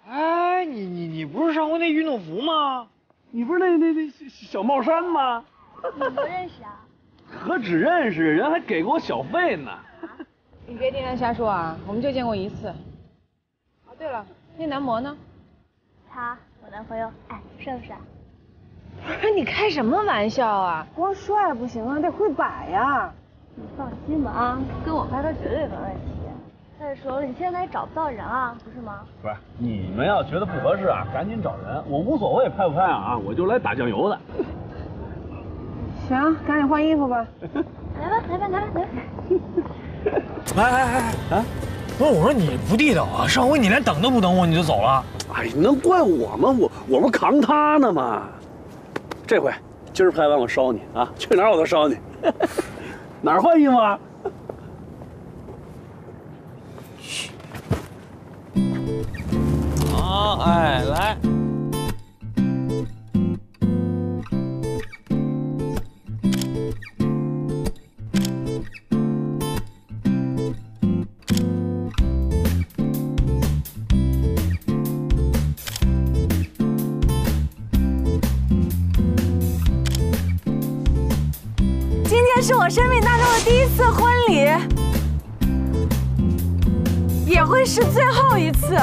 哎，你你你不是上回那运动服吗？你不是那那那小帽衫吗？你不认识啊？何止认识，人还给过我小费呢。你别听他瞎说啊，我们就见过一次。哦，对了，那男模呢？他，我男朋友，哎，帅不帅？不是你开什么玩笑啊？光帅不行啊，得会摆呀。你放心吧啊，跟我拍他绝对没问题。再说了，你现在也找不到人啊，不是吗？不是，你们要觉得不合适啊，赶紧找人，我无所谓拍不拍啊，我就来打酱油的。行，赶紧换衣服吧。来吧，来吧，来吧，来吧。哎哎哎哎，啊！不是我说你不地道啊！上回你连等都不等我你就走了。哎，能怪我吗？我我不扛他呢吗？这回今儿拍完我烧你啊！去哪儿我都烧你。哪儿换衣服啊？好，哎，来。是我生命当中的第一次婚礼，也会是最后一次。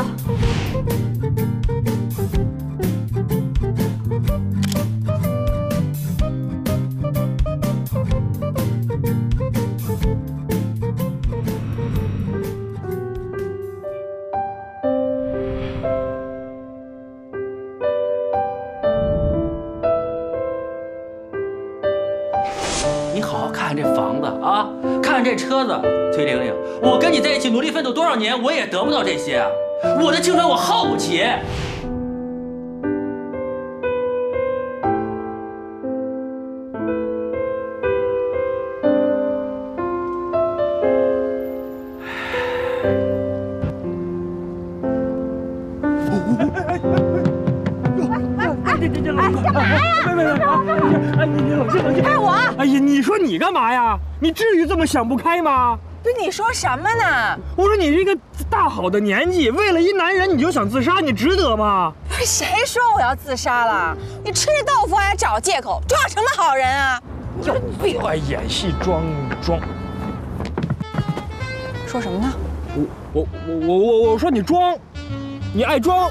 努力奋斗多少年，我也得不到这些！我的青春我耗不起。哎，你你冷静冷静！拍我！哎呀，你说你干嘛呀？你至于这么想不开吗？不是你说什么呢？我说你这个大好的年纪，为了一男人你就想自杀，你值得吗？不是谁说我要自杀了？你吃豆腐还找借口，装什么好人啊？有病！爱演戏装装。说什么呢？我我我我我我说你装，你爱装，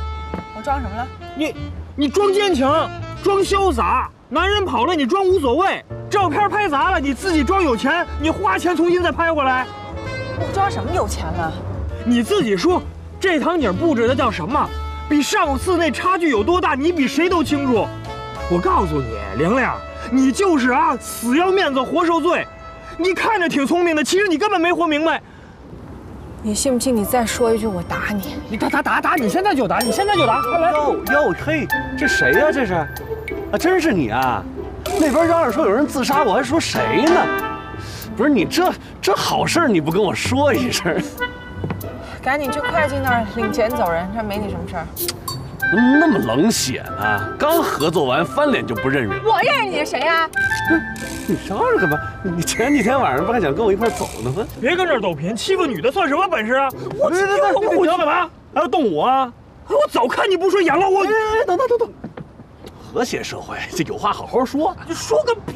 我装什么了？你你装坚强，装潇洒。男人跑了，你装无所谓；照片拍砸了，你自己装有钱，你花钱重新再拍回来。我装什么有钱了？你自己说，这场景布置的叫什么？比上次那差距有多大？你比谁都清楚。我告诉你，玲玲，你就是啊，死要面子活受罪。你看着挺聪明的，其实你根本没活明白。你信不信？你再说一句，我打你！你打打打打！你现在就打！你现在就打！快来！哟哟嘿，这谁呀？这是？啊，真是你啊！那边嚷嚷说有人自杀，我还说谁呢？不是你这这好事你不跟我说一声？赶紧去会计那儿领钱走人，这没你什么事儿。怎么那么冷血呢？刚合作完，翻脸就不认人。我认识你是谁呀？你嚷嚷干嘛？你前几天晚上不还想跟我一块走呢吗？别跟这儿抖贫，欺负女的算什么本事啊？我这这这你要干嘛？还要动我啊？我早看你不顺眼了，我……等等等等。和谐社会，这有话好好说。你说个屁！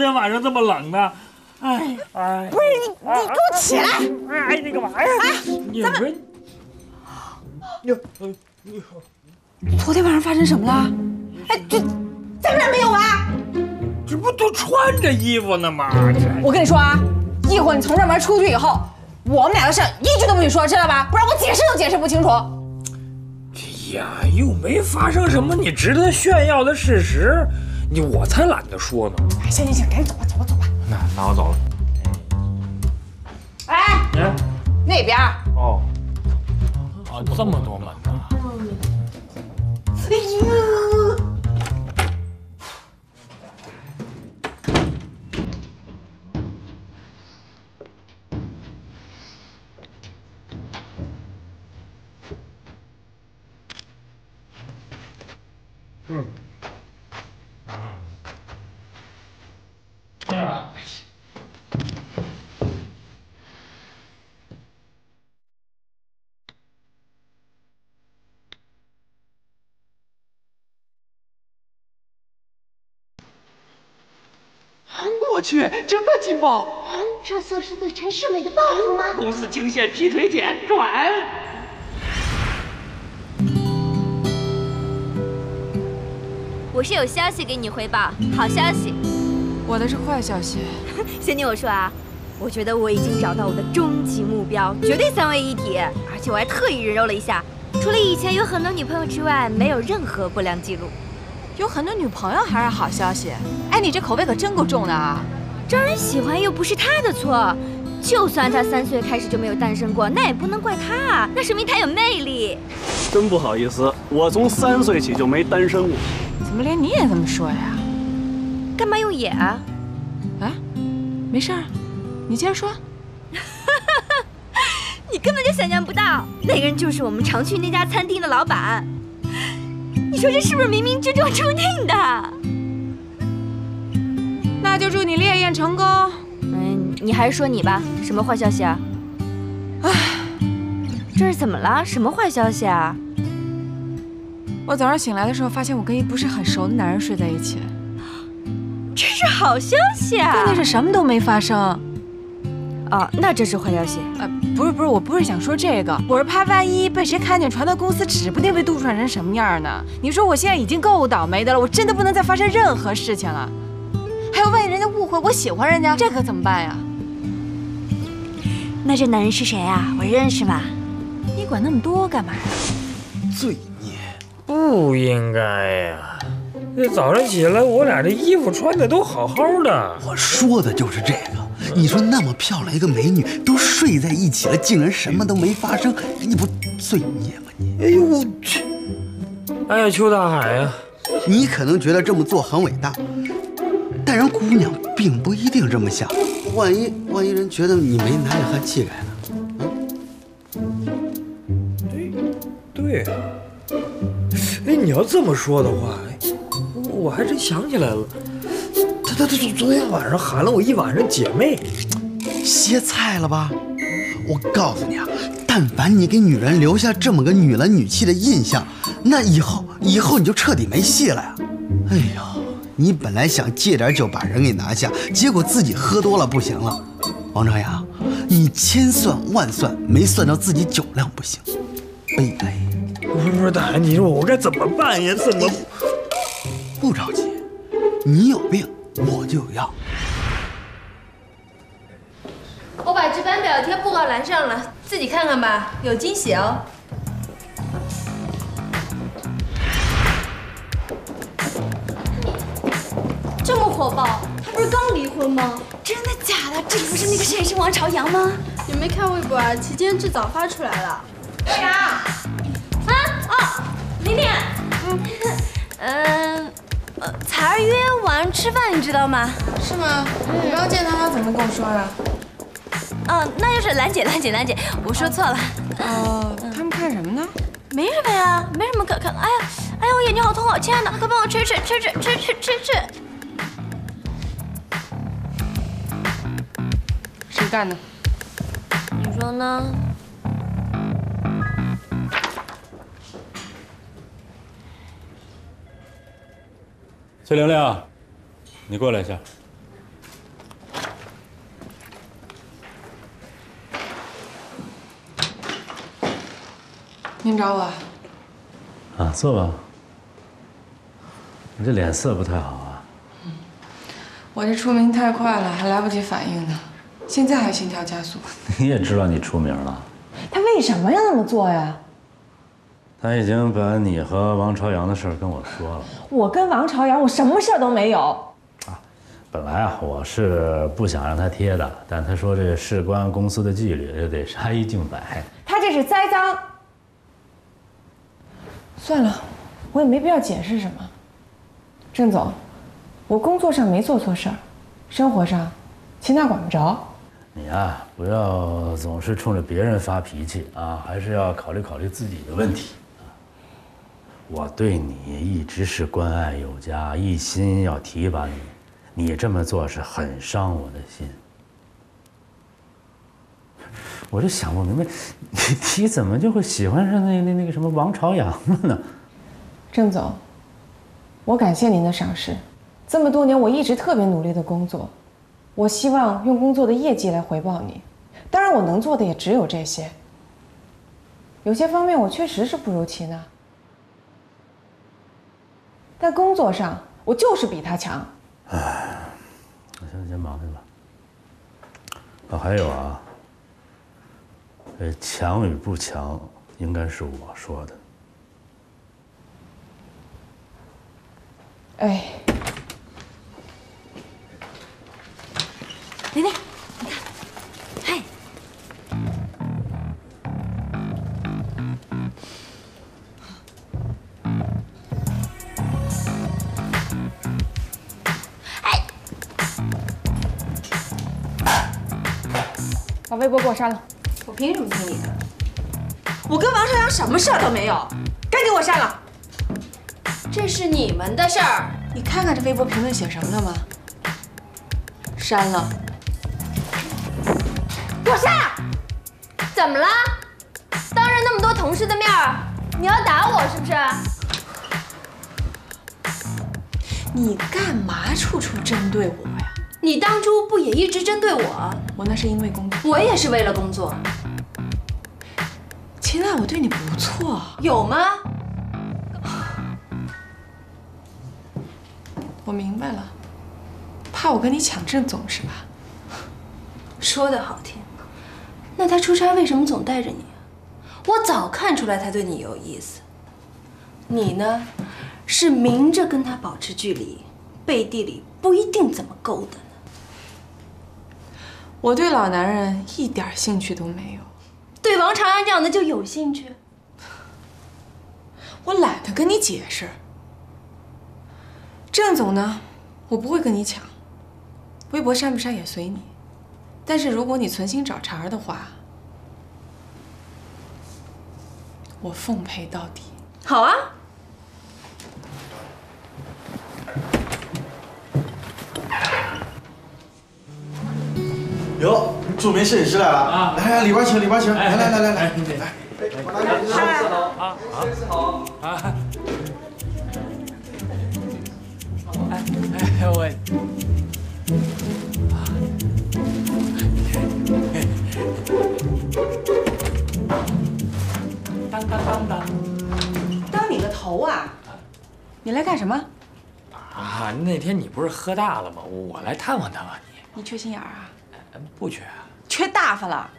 天晚上这么冷呢？哎哎，不是你，你给我起来！哎，你干嘛呀？哎，咱们哟，昨天晚上发生什么了？哎，这咱们俩没有啊？这不都穿着衣服呢吗？我跟你说啊，一会儿你从这门出去以后，我们俩的事一句都不许说，知道吧？不然我解释都解释不清楚。哎呀，又没发生什么你值得炫耀的事实，你我才懒得说呢。哎，行行行，赶紧走吧，走吧，走吧。那那我走了。哎，哎，那边。哦，啊，这么多门呢。哎呦！我去，真的劲爆！这算是对陈世美的报复吗？公司惊现劈腿简转。我是有消息给你汇报，好消息。我的是坏消息。先听我说啊，我觉得我已经找到我的终极目标，绝对三位一体，而且我还特意人肉了一下，除了以前有很多女朋友之外，没有任何不良记录。有很多女朋友还是好消息。哎，你这口味可真够重的啊！招人喜欢又不是他的错，就算他三岁开始就没有单身过，那也不能怪他啊，那说明他有魅力。真不好意思，我从三岁起就没单身过。怎么连你也这么说呀？干嘛用也啊？啊，没事儿，你接着说。你根本就想象不到，那个人就是我们常去那家餐厅的老板。你说这是不是冥冥之中注定的？那就祝你烈焰成功。嗯，你还是说你吧，什么坏消息啊？唉，这是怎么了？什么坏消息啊？我早上醒来的时候，发现我跟一不是很熟的男人睡在一起。这是好消息啊！关键是什么都没发生。哦，那这是坏消息。呃，不是不是，我不是想说这个，我是怕万一被谁看见，传到公司，指不定被杜撰成什么样呢。你说我现在已经够倒霉的了，我真的不能再发生任何事情了。还有万一人家误会我喜欢人家，这可怎么办呀？那这男人是谁啊？我认识吗？你管那么多干嘛呀？罪孽，不应该呀！这早上起来，我俩这衣服穿的都好好的。我说的就是这个。你说那么漂亮一个美女都睡在一起了，竟然什么都没发生，你不罪孽吗你？哎呦我去！哎呀，邱大海呀，你可能觉得这么做很伟大，但人姑娘并不一定这么想。万一万一人觉得你没男人汉气概呢？对对啊！哎，你要这么说的话，我还真想起来了。他他他昨天晚上喊了我一晚上姐妹，歇菜了吧？我告诉你啊，但凡你给女人留下这么个女男女气的印象，那以后以后你就彻底没戏了呀！哎呦，你本来想借点酒把人给拿下，结果自己喝多了不行了。王朝阳，你千算万算没算到自己酒量不行，悲哀。不是不是，大海，你说我该怎么办呀？怎么不着急？你有病。我就有药。我把值班表贴布告栏上了，自己看看吧，有惊喜哦。火爆，他不是刚离婚吗？真的假的？这不是那个摄影师王朝阳吗？你没看微博啊？旗舰制早发出来了。朝阳。啊哦，玲玲。嗯嗯。呃，彩儿约晚上吃饭，你知道吗？是吗？你刚见他，他怎么跟我说的？哦，那就是兰姐，兰姐，兰姐，我说错了。哦，他们看什么呢？没什么呀，没什么可看。哎呀，哎呀，我眼睛好痛啊！亲爱的，快帮我吃吃吃吃吃吃吃吃。干的？你说呢？崔玲玲，你过来一下。您找我？啊，坐吧。你这脸色不太好啊。我这出名太快了，还来不及反应呢，现在还心跳加速。你也知道你出名了。他为什么要那么做呀？他已经把你和王朝阳的事跟我说了。我跟王朝阳，我什么事儿都没有。啊，本来啊，我是不想让他贴的，但他说这事关公司的纪律，就得杀一儆百。他这是栽赃。算了，我也没必要解释什么。郑总，我工作上没做错事儿，生活上，秦娜管不着。你呀，不要总是冲着别人发脾气啊，还是要考虑考虑自己的问题。我对你一直是关爱有加，一心要提拔你，你这么做是很伤我的心。我就想不明白，你你怎么就会喜欢上那那那个什么王朝阳了呢？郑总，我感谢您的赏识，这么多年我一直特别努力的工作，我希望用工作的业绩来回报你。当然，我能做的也只有这些。有些方面我确实是不如齐娜，但工作上我就是比他强。哎，我现在先忙去吧。啊，还有啊，这强与不强，应该是我说的。哎，玲玲，你看，嘿，把微博给我删了。我凭什么听你的？我跟王朝阳什么事儿都没有，赶紧给我删了。这是你们的事儿。你看看这微博评论写什么了吗？删了。给我删！怎么了？当着那么多同事的面儿，你要打我是不是？你干嘛处处针对我呀？你当初不也一直针对我？我那是因为工作。我也是为了工作。秦娜，我对你不错，有吗？我明白了，怕我跟你抢郑总是吧？说的好听，那他出差为什么总带着你？我早看出来他对你有意思。你呢，是明着跟他保持距离，背地里不一定怎么勾搭呢。我对老男人一点兴趣都没有，对王长安这样的就有兴趣。我懒得跟你解释。郑总呢，我不会跟你抢，微博删不删也随你。但是如果你存心找茬的话，我奉陪到底。好啊。哟，著名摄影师来了啊！来来，里边请，里边请。来来来来来，来，摄好啊，摄影好啊。哎哎我。当当当当，当你个头啊！你来干什么？啊，那天你不是喝大了吗？我来探望探望你。你缺心眼儿啊？不缺。缺大发了。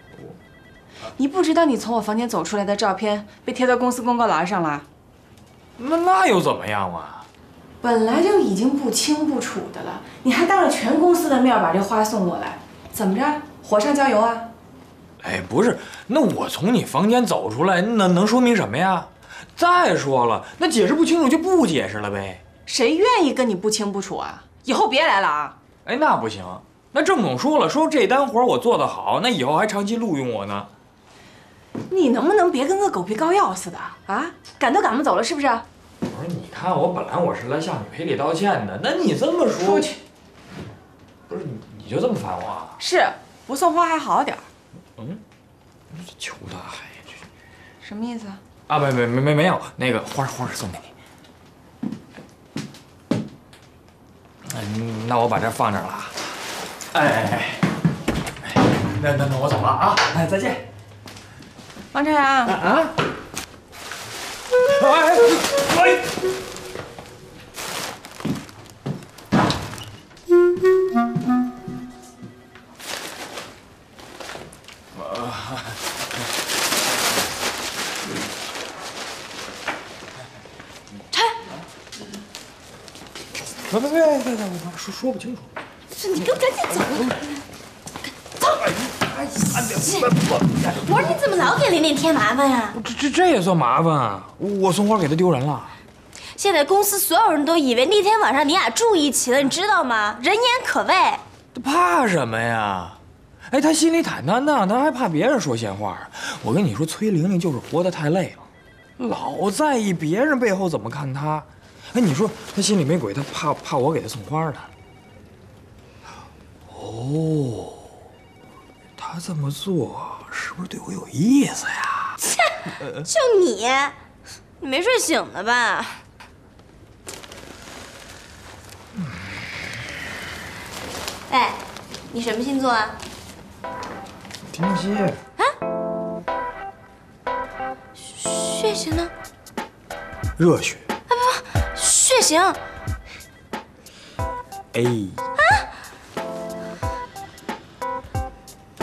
你不知道你从我房间走出来的照片被贴到公司公告栏上了？那那又怎么样啊？本来就已经不清不楚的了，你还当着全公司的面把这花送过来，怎么着？火上浇油啊？哎，不是，那我从你房间走出来，那能说明什么呀？再说了，那解释不清楚就不解释了呗。谁愿意跟你不清不楚啊？以后别来了啊！哎，那不行，那郑总说了，说这单活我做得好，那以后还长期录用我呢。你能不能别跟个狗皮膏药似的啊？赶都赶不走了，是不是？不是，你看我本来我是来向你赔礼道歉的，那你这么说，出去。不是你你就这么烦我啊？是，不送花还好点嗯，求他还什么意思啊？啊，没没没没没有，那个花花送给你。嗯，那我把这放这儿了。哎哎哎，那那那我走了啊！哎，再见。王朝阳啊！哎哎！说说不清楚。是你给我赶紧走！走！哎我说你怎么老给玲玲添麻烦呀？这这这也算麻烦啊？我送花给她丢人了。现在公司所有人都以为那天晚上你俩住一起了，你知道吗？人言可畏。怕什么呀？哎，他心里坦荡荡，他还怕别人说闲话？我跟你说，崔玲玲就是活得太累了，老在意别人背后怎么看她。哎，你说他心里没鬼，他怕怕我给他送花呢。哦，他这么做是不是对我有意思呀？切，就你，你没睡醒呢吧？哎，你什么星座啊？天蝎。啊血型呢？热血。血型 A。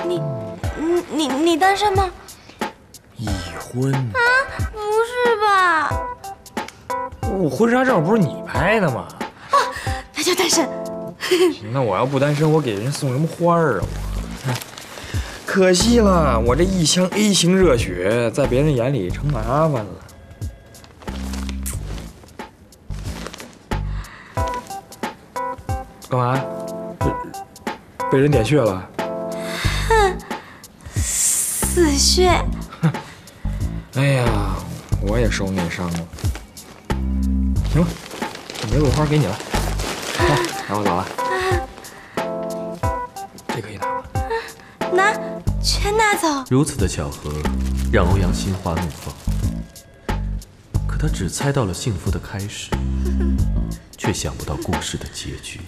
你你你你单身吗？已婚。啊，不是吧？我婚纱照不是你拍的吗？啊那就单身。那我要不单身，我给人送什么花儿啊？我，可惜了，我这一腔 A 型热血，在别人眼里成麻烦了。干嘛？这被人点穴了？哼，死穴。哎呀，我也受内伤了。行了，这玫瑰花给你了，好，那我走了。这可以拿吗？拿，全拿走。如此的巧合，让欧阳心花怒放。可他只猜到了幸福的开始，却想不到故事的结局。